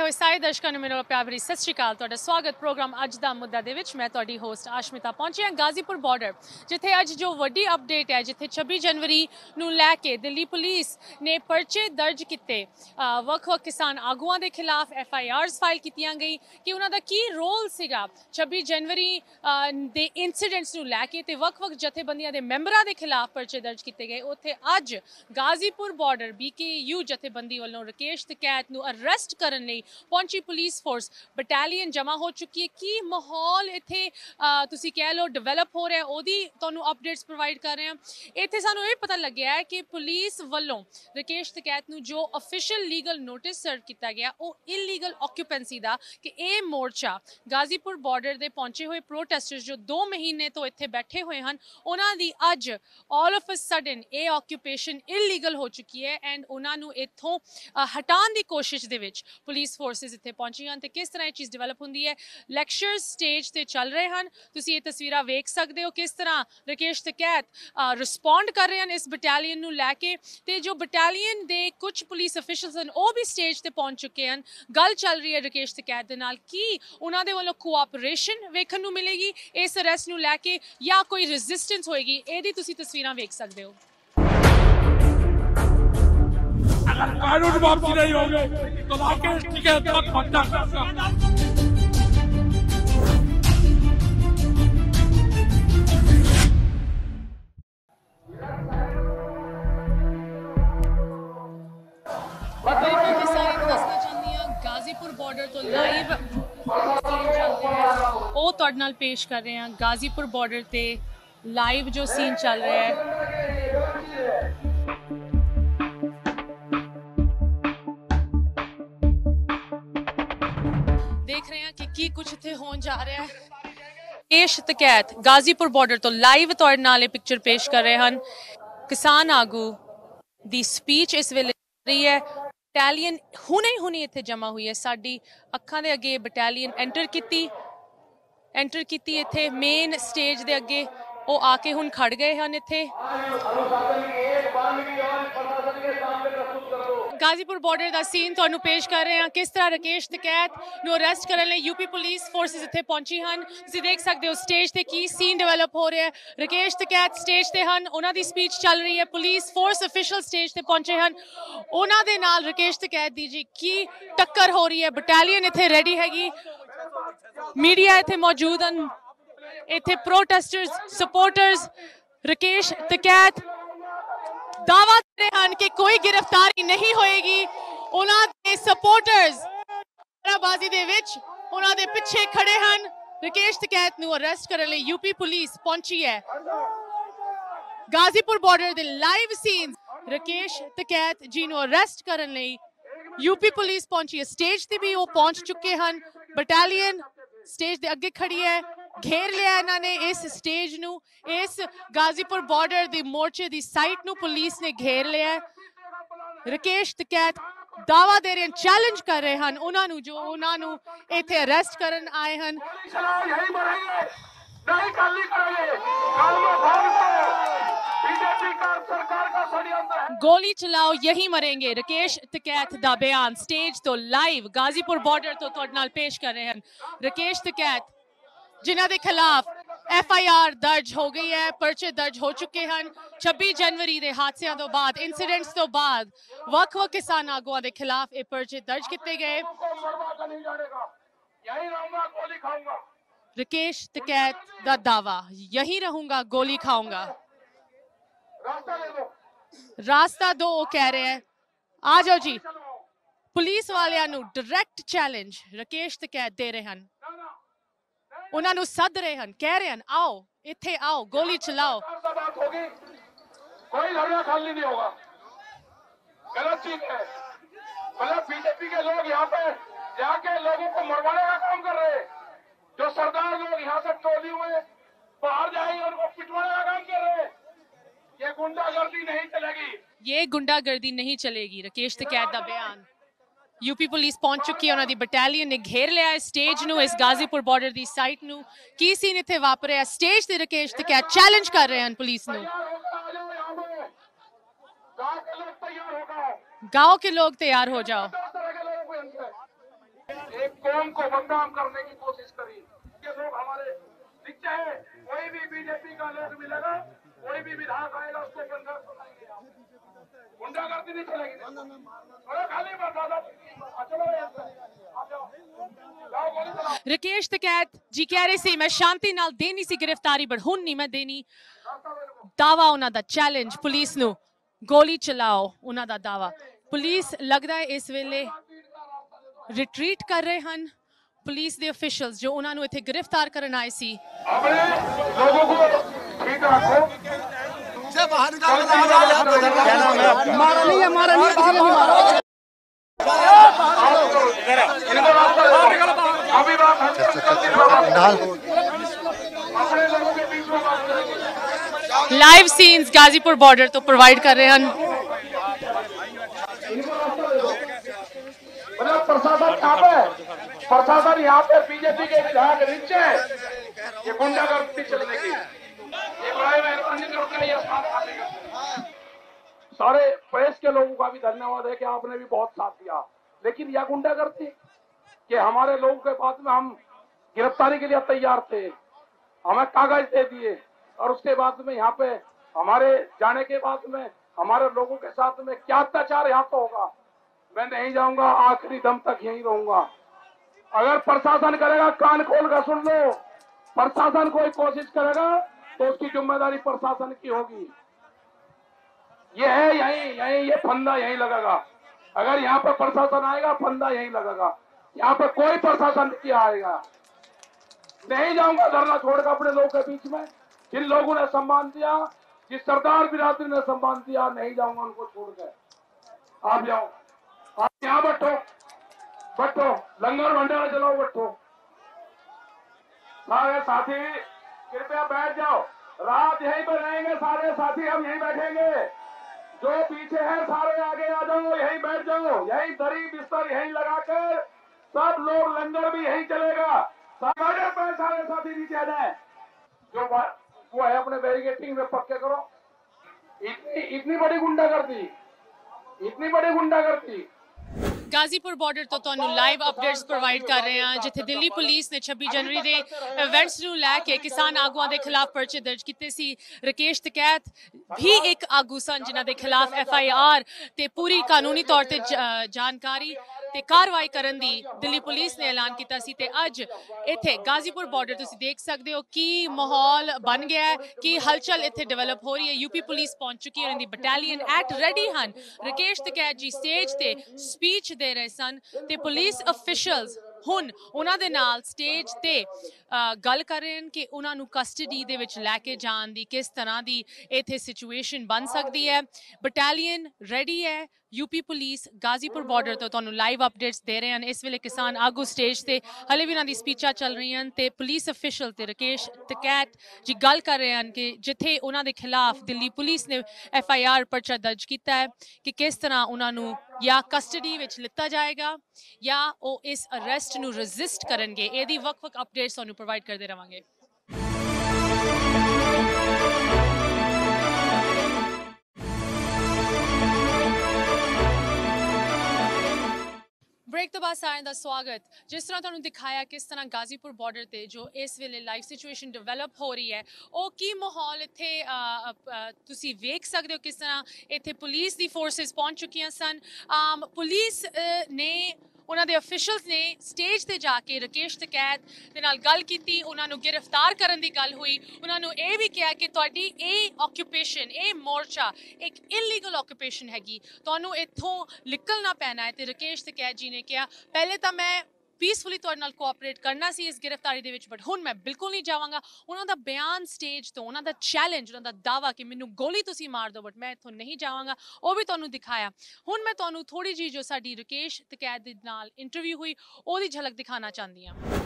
TV ਦੇਖਦੇ ਹੋਏ ਸਾਰੇ ਦਰਸ਼ਕਾਂ ਨੂੰ ਮੇਰਾ ਪਿਆਰ ਭਰੀ ਸਤਿ ਸ਼੍ਰੀ ਅਕਾਲ। ਤੁਹਾਡਾ ਸਵਾਗਤ ਪ੍ਰੋਗਰਾਮ ਅੱਜ ਦਾ ਮੁੱਦਾ ਦੇ ਵਿੱਚ ਮੈਂ ਤੁਹਾਡੀ ਹੋਸਟ ਆਸ਼ਮਿਤਾ ਪਹੁੰਚੀ ਹਾਂ ਗਾਜ਼ੀਪੁਰ ਬਾਰਡਰ ਜਿੱਥੇ ਅੱਜ ਜੋ ਵੱਡੀ ਅਪਡੇਟ ਹੈ, ਜਿੱਥੇ 26 ਜਨਵਰੀ ਨੂੰ ਲੈ ਕੇ ਦਿੱਲੀ ਪੁਲਿਸ ਨੇ ਪਰਚੇ ਦਰਜ ਕੀਤੇ। ਵੱਖ-ਵੱਖ ਕਿਸਾਨ ਆਗੂਆਂ ਦੇ ਖਿਲਾਫ ਐਫ ਆਈ ਆਰਸ ਫਾਈਲ ਕੀਤੀਆਂ ਗਈ ਕਿ ਉਹਨਾਂ ਦਾ ਕੀ ਰੋਲ ਸੀਗਾ 26 ਜਨਵਰੀ ਦੇ ਇਨਸੀਡੈਂਟਸ ਨੂੰ ਲੈ ਕੇ ਤੇ ਵੱਖ-ਵੱਖ ਜਥੇਬੰਦੀਆਂ ਦੇ ਮੈਂਬਰਾਂ ਦੇ ਖਿਲਾਫ ਪਰਚੇ ਦਰਜ ਕੀਤੇ ਗਏ। ਉੱਥੇ ਅੱਜ ਗਾਜ਼ੀਪੁਰ ਬਾਰਡਰ ਬੀਕੇਯੂ ਜਥੇਬੰਦੀ ਵੱਲੋਂ ਰਕੇਸ਼ ਤਕੈਤ ਨੂੰ ਅਰੈਸਟ ਕਰਨ ਲਈ ਪਹੁੰਚੀ ਪੁਲਿਸ ਫੋਰਸ ਬਟਾਲੀਅਨ ਜਮ੍ਹਾਂ ਹੋ ਚੁੱਕੀ ਹੈ। ਕੀ ਮਾਹੌਲ ਇੱਥੇ ਤੁਸੀਂ ਕਹਿ ਲਓ ਡਿਵੈਲਪ ਹੋ ਰਿਹਾ ਉਹਦੀ ਤੁਹਾਨੂੰ ਅਪਡੇਟਸ ਪ੍ਰੋਵਾਈਡ ਕਰ ਰਹੇ ਹਾਂ। ਇੱਥੇ ਸਾਨੂੰ ਇਹ ਪਤਾ ਲੱਗਿਆ ਹੈ ਕਿ ਪੁਲਿਸ ਵੱਲੋਂ ਰਕੇਸ਼ ਤਕੈਤ ਨੂੰ ਜੋ ਅਫੀਸ਼ੀਅਲ ਲੀਗਲ ਨੋਟਿਸ ਸਰਵ ਕੀਤਾ ਗਿਆ, ਉਹ ਇਲੀਗਲ ਆਕਿਊਪੈਂਸੀ ਦਾ ਕਿ ਇਹ ਮੋਰਚਾ ਗਾਜ਼ੀਪੁਰ ਬਾਰਡਰ ਦੇ ਪਹੁੰਚੇ ਹੋਏ ਪ੍ਰੋਟੈਸਟਰਸ ਜੋ 2 ਮਹੀਨੇ ਤੋਂ ਇੱਥੇ ਬੈਠੇ ਹੋਏ ਹਨ, ਉਹਨਾਂ ਦੀ ਅੱਜ ਆਲ ਆਫ ਅ ਸਡਨ ਇਹ ਆਕਿਊਪੇਸ਼ਨ ਇਲੀਗਲ ਹੋ ਚੁੱਕੀ ਹੈ। ਐਂਡ ਉਹਨਾਂ ਨੂੰ ਇੱਥੋਂ ਹਟਾਉਣ ਦੀ ਕੋਸ਼ਿਸ਼ ਦੇ ਵਿੱਚ ਪੁਲਿਸ ਫੋਰਸਸ ਇੱਥੇ ਪਹੁੰਚੀਆਂ ਹਨ ਤੇ ਕਿਸ ਤਰ੍ਹਾਂ ਇਹ ਚੀਜ਼ ਡਿਵੈਲਪ ਹੁੰਦੀ ਹੈ? ਲੈਕਚਰ ਸਟੇਜ ਤੇ ਚੱਲ ਰਹੇ ਹਨ। ਤੁਸੀਂ ਇਹ ਤਸਵੀਰਾਂ ਵੇਖ ਸਕਦੇ ਹੋ ਕਿਸ ਤਰ੍ਹਾਂ ਰਕੇਸ਼ ਤਕੈਤ ਰਿਸਪੌਂਡ ਕਰ ਰਹੇ ਹਨ ਇਸ ਬਟਾਲੀਅਨ ਨੂੰ ਲੈ ਕੇ ਤੇ ਜੋ ਬਟਾਲੀਅਨ ਦੇ ਕੁਝ ਪੁਲਿਸ ਅਫੀਸ਼ੀਅਲਸ ਹਨ, ਉਹ ਵੀ ਸਟੇਜ ਤੇ ਪਹੁੰਚ ਚੁੱਕੇ ਹਨ। ਗੱਲ ਚੱਲ ਰਹੀ ਹੈ ਰਕੇਸ਼ ਤਕੈਤ ਦੇ ਨਾਲ ਕੀ ਉਹਨਾਂ ਦੇ ਵੱਲੋਂ ਕੋਆਪਰੇਸ਼ਨ ਵੇਖਣ ਨੂੰ ਮਿਲੇਗੀ, ਇਸ ਅਰੈਸਟ ਨੂੰ ਲੈ ਕੇ ਜਾਂ ਕੋਈ ਰੈਜ਼ਿਸਟੈਂਸ ਹੋਏਗੀ, ਇਹਦੀ ਤੁਸੀਂ ਤਸਵੀਰਾਂ ਵੇਖ ਸਕਦੇ ਹੋ। कानून वापसी नहीं होंगे तो राकेश टिकैत का पट्टा ਬਿਲਕੁਲ ਕਿ ਸਾਰੇ ਨੂੰ ਦੱਸਣਾ ਚਾਹੁੰਦੀ ਹਾਂ ਗਾਜ਼ੀਪੁਰ ਬਾਰਡਰ ਤੋਂ ਲਾਈਵ ਸੀਨ ਚੱਲ ਰਿਹਾ ਹੈ ਉਹ ਤੁਹਾਡੇ ਨਾਲ ਪੇਸ਼ ਕਰ ਰਹੇ ਹਾਂ ਗਾਜ਼ੀਪੁਰ ਬਾਰਡਰ ਤੇ ਲਾਈਵ ਜੋ ਸੀਨ ਚੱਲ ਰਿਹਾ ਹੈ ਹੋਣ ਜਾ ਰਿਹਾ ਹੈ। ਏਸ਼ ਤਕੈਤ ਗਾਜ਼ੀਪੁਰ ਬਾਰਡਰ ਤੋਂ ਲਾਈਵ ਤੁਹਾਡੇ ਨਾਲ ਇਹ ਪਿਕਚਰ ਪੇਸ਼ ਕਰ ਰਹੇ ਹਨ। ਕਿਸਾਨ ਆਗੂ ਦੀ ਸਪੀਚ ਇਸ ਵੇਲੇ ਰਹੀ ਹੈ। ਬਟਾਲੀਅਨ ਹੁਣੇ ਹੁਣੇ ਇੱਥੇ ਜਮ੍ਹਾਂ ਹੋਈ ਹੈ। ਸਾਡੀ ਅੱਖਾਂ ਦੇ ਅੱਗੇ ਬਟਾਲੀਅਨ ਐਂਟਰ ਕੀਤੀ। ਐਂਟਰ ਕੀਤੀ ਇੱਥੇ। ਮੇਨ ਸਟੇਜ ਦੇ ਅੱਗੇ ਉਹ ਆ ਕੇ ਹੁਣ ਖੜ ਗਏ ਹਨ ਇੱਥੇ। ਗਾਜ਼ੀਪੁਰ ਬਾਰਡਰ ਦਾ ਸੀਨ ਤੁਹਾਨੂੰ ਪੇਸ਼ ਕਰ ਰਹੇ ਹਾਂ। ਕਿਸ ਤਰ੍ਹਾਂ ਰਕੇਸ਼ ਤਕੈਤ ਨੂੰ ਅਰੈਸਟ ਕਰਨ ਲਈ ਯੂਪੀ ਪੁਲਿਸ ਫੋਰਸਸ ਇੱਥੇ ਪਹੁੰਚੀ ਹਨ? ਤੁਸੀਂ ਦੇਖ ਸਕਦੇ ਹੋ ਸਟੇਜ ਤੇ ਕੀ ਸੀਨ ਡਿਵੈਲਪ ਹੋ ਰਿਹਾ ਹੈ। ਰਕੇਸ਼ ਤਕੈਤ ਸਟੇਜ ਤੇ ਹਨ, ਉਹਨਾਂ ਦੀ ਸਪੀਚ ਚੱਲ ਰਹੀ ਹੈ। ਪੁਲਿਸ ਫੋਰਸ ਅਫੀਸ਼ੀਅਲ ਸਟੇਜ ਤੇ ਪਹੁੰਚੇ ਹਨ। ਉਹਨਾਂ ਦੇ ਨਾਲ ਰਕੇਸ਼ ਤਕੈਤ ਦੀ ਜੀ ਕੀ ਟੱਕਰ ਹੋ ਰਹੀ ਹੈ? ਬਟਾਲੀਅਨ ਇੱਥੇ ਰੈਡੀ ਹੈਗੀ। ਮੀਡੀਆ ਇੱਥੇ ਮੌਜੂਦ ਹਨ। ਇੱਥੇ ਪ੍ਰੋਟੈਸਟਰਸ ਸਪੋਰਟਰਸ ਰਕੇਸ਼ ਤਕੈਤ ਦਾਅਵਾ ਕਰ ਹਨ ਕਿ ਕੋਈ ਗ੍ਰਿਫਤਾਰੀ ਨਹੀਂ ਹੋਏਗੀ ਉਹਨਾਂ ਦੇ ਸਪੋਰਟਰਸ ਬਾਜ਼ੀ ਦੇ ਵਿੱਚ ਉਹਨਾਂ ਦੇ ਪਿੱਛੇ ਖੜੇ ਹਨ ਰਕੇਸ਼ ਤਕੈਤ ਨੂੰ ਅਰੈਸਟ ਕਰਨ ਲਈ ਯੂਪੀ ਪੁਲਿਸ ਪਹੁੰਚੀ ਹੈ ਗਾਜ਼ੀਪੁਰ ਬਾਰਡਰ ਦੇ ਲਾਈਵ ਸੀਨਸ ਰਕੇਸ਼ ਤਕੈਤ ਜੀ ਨੂੰ ਅਰੈਸਟ ਕਰਨ ਲਈ ਯੂਪੀ ਪੁਲਿਸ ਪਹੁੰਚੀ ਹੈ ਸਟੇਜ ਤੇ ਵੀ ਉਹ ਪਹੁੰਚ ਚੁੱਕੇ ਹਨ ਬਟਾਲੀਅਨ ਸਟੇਜ ਦੇ ਅੱਗੇ ਖੜੀ ਹੈ ਘੇਰ ਲਿਆ ਇਹਨਾਂ ਨੇ ਇਸ ਸਟੇਜ ਨੂੰ, ਇਸ ਗਾਜ਼ੀਪੁਰ ਬਾਰਡਰ ਦੀ ਮੋਰਚੇ ਦੀ ਸਾਈਟ ਨੂੰ ਪੁਲਿਸ ਨੇ ਘੇਰ ਲਿਆ। ਰਕੇਸ਼ ਤਕੈਤ ਦਾਵਾ ਦੇ ਰਹੇ ਹਨ ਚੈਲੰਜ ਕਰ ਰਹੇ ਹਨ, ਉਹਨਾਂ ਨੂੰ ਜੋ, ਉਹਨਾਂ ਨੂੰ ਇੱਥੇ ਅਰੈਸਟ ਕਰਨ ਆਏ ਹਨ। ਗੋਲੀ ਚਲਾਓ, ਯਹੀ बीजेपी का सरकार का ਦਾ ਬਿਆਨ ਸਟੇਜ ਤੋਂ ਲਾਈਵ ਗਾਜ਼ੀਪੁਰ ਬਾਰਡਰ ਤੋਂ ਤੁਹਾਡੇ ਨਾਲ ਪੇਸ਼ ਕਰ ਰਹੇ ਹਨ। ਰਾਕੇਸ਼ ਤਕੈਤ ਜਿਨ੍ਹਾਂ ਦੇ ਖਿਲਾਫ ਐਫ ਆਈ ਆਰ ਦਰਜ ਹੋ ਗਈ ਹੈ ਪਰਚੇ ਦਰਜ ਹੋ ਚੁੱਕੇ ਹਨ 26 ਜਨਵਰੀ ਦੇ ਹਾਦਸਿਆਂ ਤੋਂ ਬਾਅਦ ਇਨਸੀਡੈਂਟਸ ਤੋਂ ਬਾਅਦ ਵੱਖ-ਵੱਖ ਕਿਸਾਨ ਆਗੂਆਂ ਦੇ ਖਿਲਾਫ ਇਹ ਪਰਚੇ ਦਰਜ ਕੀਤੇ ਗਏ को मरवा का नहीं जानेगा यही रहूंगा गोली खाऊंगा ਰਕੇਸ਼ ਤਕੈਤ ਦਾ ਦਾਵਾ ਯਹੀ ਰਹੂੰਗਾ ਗੋਲੀ ਖਾਊਂਗਾ रास्ता ले दो ਰਾਸਤਾ ਦੋ ਉਹ ਕਹਿ ਰਿਹਾ ਹੈ ਆ ਜਾਓ ਜੀ चलवाओ ਪੁਲਿਸ ਵਾਲਿਆਂ ਨੂੰ ਡਾਇਰੈਕਟ ਚੈਲੰਜ ਰਕੇਸ਼ ਤਕੈਤ ਦੇ ਰਹੇ ਹਨ ना ना ਉਹਨਾਂ ਨੂੰ ਸੱਦ ਰਹੇ ਹਨ ਕਹਿ ਰਹੇ ਹਨ ਆਓ ਇੱਥੇ ਆਓ ਗੋਲੀ ਚਲਾਓ सरकार से बात होगी कोई धरना खाली नहीं होगा गलत चीज है मतलब बीजेपी के लोग यहाँ पे जाके लोगों को मरवाने का काम कर रहे हैं जो सरदार लोग यहाँ से टोली हुए बाहर जाएंगे उनको पिटवाने का काम कर रहे हैं ये गुंडागर्दी नहीं चलेगी ਇਹ ਗੁੰਡਾਗਰਦੀ ਨਹੀਂ ਚਲੇਗੀ ਰਕੇਸ਼ ਤਕੈਤ ਦਾ ਬਿਆਨ ਯੂਪੀ ਪੁਲਿਸ ਪਹੁੰਚ ਚੁੱਕੀ ਹੈ ਉਹਨਾਂ ਦੀ ਬਟਾਲੀਅਨ ਨੇ ਘੇਰ ਲਿਆ ਹੈ ਸਟੇਜ ਨੂੰ ਇਸ ਗਾਜ਼ੀਪੁਰ ਬਾਰਡਰ ਦੀ ਸਾਈਟ ਨੂੰ ਕੀ ਸੀਨ ਇੱਥੇ ਵਾਪਰਿਆ ਸਟੇਜ ਤੇ ਰਕੇਸ਼ ਤਕੈਤ ਚੈਲੰਜ ਕਰ ਰਹੇ ਹਨ ਪੁਲਿਸ ਨੂੰ तैयार होकर आ जाओ यहाँ पे गाँव के लोग तैयार होकर आओ गांव के लोग तैयार हो जाओ दस तरह के लोगों को यहाँ पे कौम को बदनाम करने की कोशिश करी ये लोग हमारे नीचे है कोई भी बीजेपी का लोग मिलेगा कोई भी विधायक आएगा उसको बंदा सुनाएंगे आप। गुंडागर्दी नहीं चलेगी थोड़ा खाली बात दादा चलो यहाँ से। आप जाओ जाओ गोली चलाओ ਰਕੇਸ਼ ਤਕੈਤ ਜੀ ਕਹਿ ਰਹੇ ਸੀ ਮੈਂ ਸ਼ਾਂਤੀ ਨਾਲ ਦੇਣੀ ਸੀ ਗ੍ਰਿਫਤਾਰੀ ਪਰ ਹੁਣ ਨਹੀਂ ਮੈਂ ਦੇਣੀ रास्ता मेरे को ਦਾਵਾ ਉਹਨਾਂ ਦਾ ਚੈਲੰਜ ਪੁਲਿਸ ਨੂੰ ਗੋਲੀ ਚਲਾਓ ਉਹਨਾਂ ਦਾ ਦਾਵਾ ਪੁਲਿਸ ਲੱਗਦਾ ਹੈ ਇਸ ਵੇਲੇ ਰਿਟਰੀਟ ਕਰ ਰਹੇ ਹਨ ਪੁਲਿਸ ਦੇ ਅਫੀਸ਼ੀਅਲਸ ਜੋ ਉਹਨਾਂ ਨੂੰ ਇੱਥੇ ਗ੍ਰਿਫਤਾਰ ਕਰਨ ਆਏ ਸੀ अपने लोगों को ठीक रखो से बाहर मारा नहीं है मारा नहीं किसी लाइव सीन्स गाजीपुर बॉर्डर तो प्रोवाइड कर रहे हैं प्रशासन कहाँ पे प्रशासन यहाँ पे बीजेपी के विधायक रिच है। ये गुंडागर्दी चलने की करते सारे प्रेस के लोगों का भी धन्यवाद है कि आपने भी बहुत साथ दिया। लेकिन यह गुंडागर्दी कि हमारे लोगों के बाद में हम गिरफ्तारी के लिए तैयार थे। हमें कागज़ दे दिए और उसके बाद में यहाँ पे हमारे जाने के बाद में हमारे लोगों के साथ में क्या अत्याचार यहाँ पे होगा, मैं नहीं जाऊँगा, आखिरी दम तक यहीं रहूँगा। अगर प्रशासन करेगा, कान खोल कर सुन लो। प्रशासन कोई कोशिश करेगा तो उसकी ज़िम्मेदारी प्रशासन की होगी। ये है, यही यही, ये फंदा यहीं लगेगा। अगर यहाँ पर प्रशासन आएगा, फंदा यहीं लगेगा। यहाँ पे कोई प्रशासन नहीं आएगा। नहीं जाऊँगा धरना छोड़कर अपने लोगों के बीच में। जिन लोगों ने सम्मान दिया, जिस सरदार बिरादरी ने सम्मान दिया, नहीं जाऊँगा उनको छोड़कर। आप जाओ। आप यहाँ बैठो। बैठो। लंगर भंडारा चलाओ बैठो। सारे साथी कृपया बैठ जाओ? रात यहीं पर रहेंगे सारे साथी, हम यहीं बैठेंगे। जो पीछे है, सारे आगे आ जाओ, यहीं बैठ जाओ। यहीं दरी बिस्तर यहीं लगाकर सब लोग लंगर भी यहीं चलेगा। सारे सारे साथी नीचे आ जाए। जो वा- है अपने बैरिकेटिंग में पक्के करो। इतनी इतनी बड़ी गुंडागर्दी, इतनी बड़ी गुंडागर्दी। ਗਾਜ਼ੀਪੁਰ ਬਾਰਡਰ ਤੋਂ ਤੁਹਾਨੂੰ ਲਾਈਵ ਅਪਡੇਟਸ ਪ੍ਰੋਵਾਈਡ ਕਰ ਰਹੇ ਹਾਂ, ਜਿੱਥੇ ਦਿੱਲੀ ਪੁਲਿਸ ਨੇ 26 ਜਨਵਰੀ ਦੇ ਇਵੈਂਟਸ ਨੂੰ ਲੈ ਕੇ ਕਿਸਾਨ ਆਗੂਆਂ ਦੇ ਖਿਲਾਫ ਪਰਚੇ ਦਰਜ ਕੀਤੇ ਸੀ। ਰਕੇਸ਼ ਤਕੈਤ ਵੀ ਇੱਕ ਆਗੂ ਸਨ, ਜਿਨ੍ਹਾਂ ਦੇ ਖਿਲਾਫ ਐਫ ਆਈ ਆਰ ਤੇ ਪੂਰੀ ਕਾਨੂੰਨੀ ਤੌਰ ਤੇ ਜਾਣਕਾਰੀ ਤੇ ਕਾਰਵਾਈ ਕਰਨ ਦੀ ਦਿੱਲੀ ਪੁਲਿਸ ਨੇ ਐਲਾਨ ਕੀਤਾ ਸੀ ਤੇ ਅੱਜ ਇੱਥੇ ਗਾਜ਼ੀਪੁਰ ਬਾਰਡਰ ਤੁਸੀਂ ਦੇਖ ਸਕਦੇ ਹੋ ਕੀ ਮਾਹੌਲ ਬਣ ਗਿਆ ਹੈ, ਕੀ ਹਲਚਲ ਇੱਥੇ ਡਿਵੈਲਪ ਹੋ ਰਹੀ ਹੈ। ਯੂਪੀ ਪੁਲਿਸ ਪਹੁੰਚ ਚੁੱਕੀ ਹੈ ਉਹਨਾਂ ਦੀ ਬਟਾਲੀਅਨ ਐਟ ਰੈਡੀ ਹਨ। ਰਕੇਸ਼ ਟਕੈਤ ਜੀ ਸਟੇਜ ਤੇ ਸਪੀਚ ਦੇ ਰਹੇ ਸਨ ਤੇ ਪੁਲਿਸ ਅਫੀਸ਼ੀਅਲਸ ਹੁਣ ਉਹਨਾਂ ਦੇ ਨਾਲ ਸਟੇਜ ਤੇ ਗੱਲ ਕਰ ਰਹੇ ਹਨ ਕਿ ਉਹਨਾਂ ਨੂੰ ਕਸਟਡੀ ਦੇ ਵਿੱਚ ਲੈ ਕੇ ਜਾਣ ਦੀ ਕਿਸ ਤਰ੍ਹਾਂ ਦੀ ਇੱਥੇ ਸਿਚੁਏਸ਼ਨ ਬਣ ਸਕਦੀ ਹੈ। ਬਟਾਲੀਅਨ ਰੈਡੀ ਹੈ ਯੂਪੀ ਪੁਲਿਸ ਗਾਜ਼ੀਪੁਰ ਬਾਰਡਰ ਤੋਂ ਤੁਹਾਨੂੰ ਲਾਈਵ ਅਪਡੇਟਸ ਦੇ ਰਹੇ ਹਨ। ਇਸ ਵੇਲੇ ਕਿਸਾਨ ਆਗੂ ਸਟੇਜ ਤੇ ਹਲੇ ਵੀ ਉਹਨਾਂ ਦੀ ਸਪੀਚਾਂ ਚੱਲ ਰਹੀਆਂ ਹਨ ਤੇ ਪੁਲਿਸ ਅਫੀਸ਼ਲ ਤੇ ਰਕੇਸ਼ ਟਕੈਤ ਜੀ ਗੱਲ ਕਰ ਰਹੇ ਹਨ ਕਿ ਜਿੱਥੇ ਉਹਨਾਂ ਦੇ ਖਿਲਾਫ ਦਿੱਲੀ ਪੁਲਿਸ ਨੇ ਐਫ ਆਈ ਆਰ ਪਰਚਾ ਦਰਜ ਕੀਤਾ ਹੈ ਕਿ ਕਿਸ ਤਰ੍ਹਾਂ ਉਹਨਾਂ ਨੂੰ ਜਾਂ ਕਸਟਡੀ ਵਿੱਚ ਲਿੱਤਾ ਜਾਏਗਾ ਜਾਂ ਉਹ ਇਸ ਅਰੈਸਟ ਨੂੰ ਰੈਜ਼ਿਸਟ ਕਰਨਗੇ। ਇਹਦੀ ਵੱਖ-ਵੱਖ ਅਪਡੇਟਸ ਤੁਹਾਨੂੰ ਪ੍ਰੋਵਾਈਡ ਕਰਦੇ ਰਵਾਂਗੇ। ਬ੍ਰੇਕ ਤੋਂ ਬਾਅਦ ਸਾਰਿਆਂ ਦਾ ਸਵਾਗਤ ਜਿਸ ਤਰ੍ਹਾਂ ਤੁਹਾਨੂੰ ਦਿਖਾਇਆ ਕਿਸ ਤਰ੍ਹਾਂ ਗਾਜ਼ੀਪੁਰ ਬਾਰਡਰ ਤੇ ਜੋ ਇਸ ਵੇਲੇ ਲਾਈਫ ਸਿਚੁਏਸ਼ਨ ਡਿਵੈਲਪ ਹੋ ਰਹੀ ਹੈ ਉਹ ਕੀ ਮਾਹੌਲ ਇੱਥੇ ਤੁਸੀਂ ਵੇਖ ਸਕਦੇ ਹੋ ਕਿਸ ਤਰ੍ਹਾਂ ਇੱਥੇ ਪੁਲਿਸ ਦੀ ਫੋਰਸਸ ਪਹੁੰਚ ਚੁੱਕੀਆਂ ਸਨ ਆਮ ਪੁਲਿਸ ਨੇ ਉਹਨਾਂ ਦੇ ਅਫੀਸ਼ੀਅਲਸ ਨੇ ਸਟੇਜ ਤੇ ਜਾ ਕੇ ਰਕੇਸ਼ ਤਕੈਤ ਦੇ ਨਾਲ ਗੱਲ ਕੀਤੀ, ਉਹਨਾਂ ਨੂੰ ਗ੍ਰਿਫਤਾਰ ਕਰਨ ਦੀ ਗੱਲ ਹੋਈ। ਉਹਨਾਂ ਨੂੰ ਇਹ ਵੀ ਕਿਹਾ ਕਿ ਤੁਹਾਡੀ ਇਹ ਆਕਿਊਪੇਸ਼ਨ ਇਹ ਮੋਰਚਾ ਇੱਕ ਇਲੀਗਲ ਆਕਿਊਪੇਸ਼ਨ ਹੈਗੀ। ਤੁਹਾਨੂੰ ਇੱਥੋਂ ਨਿਕਲਣਾ ਪੈਣਾ ਹੈ ਤੇ ਰਕੇਸ਼ ਤਕੈਤ ਜੀ ਨੇ ਕਿਹਾ। ਪਹਿਲੇ ਤਾਂ ਮੈਂ ਪੀਸਫੁਲੀ ਤੁਹਾਡੇ ਨਾਲ ਕੋਆਪਰੇਟ ਕਰਨਾ ਸੀ ਇਸ ਗ੍ਰਿਫਤਾਰੀ ਦੇ ਵਿੱਚ ਬਟ ਹੁਣ ਮੈਂ ਬਿਲਕੁਲ ਨਹੀਂ ਜਾਵਾਂਗਾ ਉਹਨਾਂ ਦਾ ਬਿਆਨ ਸਟੇਜ ਤੋਂ ਉਹਨਾਂ ਦਾ ਚੈਲੰਜ ਉਹਨਾਂ ਦਾ ਦਾਵਾ ਕਿ ਮੈਨੂੰ ਗੋਲੀ ਤੁਸੀਂ ਮਾਰ ਦਿਓ ਬਟ ਮੈਂ ਇੱਥੋਂ ਨਹੀਂ ਜਾਵਾਂਗਾ ਉਹ ਵੀ ਤੁਹਾਨੂੰ ਦਿਖਾਇਆ ਹੁਣ ਮੈਂ ਤੁਹਾਨੂੰ ਥੋੜੀ ਜੀ ਜੋ ਸਾਡੀ ਰਕੇਸ਼ ਤਕੈਤ ਦੇ ਨਾਲ ਇੰਟਰਵਿਊ ਹੋਈ ਉਹਦੀ ਝਲਕ ਦਿਖਾਣਾ ਚਾਹੁੰਦੀ ਹਾਂ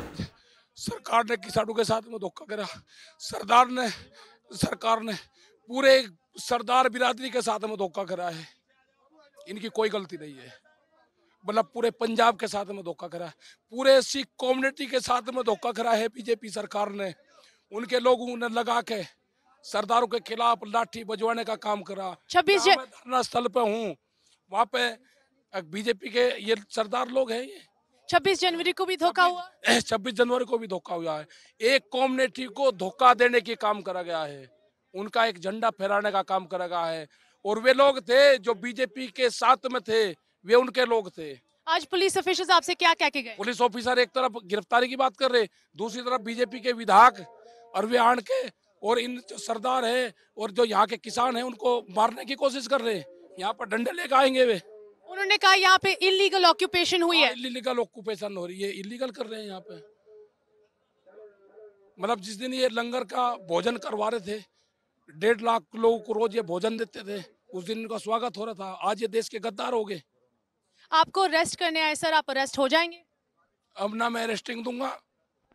सरकार ने किसानों के साथ में धोखा करा सरदार ने सरकार ने पूरे सरदार बिरादरी के साथ में धोखा करा है इनकी कोई गलती नहीं है मतलब पूरे पंजाब के साथ में धोखा करा है। पूरे सिख कम्युनिटी के साथ में धोखा करा है बीजेपी सरकार ने। उनके लोगों ने लगा के सरदारों के खिलाफ लाठी बजवाने का काम करा। 26 जहाँ मैं धरना स्थल पे हूँ। वहाँ पे बीजेपी के ये सरदार लोग हैं ये। 26 जनवरी को भी धोखा हुआ? छब्बीस जनवरी को भी धोखा हुआ है। एक कॉम्युनिटी को धोखा देने की काम करा गया है। उनका एक झंडा फहराने का काम करा गया है। और वे लोग थे जो बीजेपी के साथ में थे। वे उनके लोग थे। आज पुलिस ऑफिसर्स आपसे क्या कह के गए? पुलिस ऑफिसर एक तरफ़ गिरफ्तारी की बात कर रहे दूसरी तरफ़ बीजेपी के विधायक अरवे आण के और इन जो सरदार है और जो यहाँ के किसान है उनको मारने की कोशिश कर रहे हैं। यहाँ पर डंडे लेकर आएँगे वे। उन्होंने कहा यहाँ पे इलीगल ऑक्यूपेशन हुई है। इलीगल ऑक्यूपेशन हो रही है। इलीगल कर रहे हैं यहाँ पे। मतलब जिस दिन ये लंगर का भोजन करवा रहे थे डेढ़ लाख लोगों को रोज ये भोजन देते थे उस दिन इनका स्वागत हो रहा था। आज ये देश के गद्दार हो गए। आपको अरेस्ट करने आए सर आप अरेस्ट हो जाएँगे। अब ना मैं अरेस्टिंग दूँगा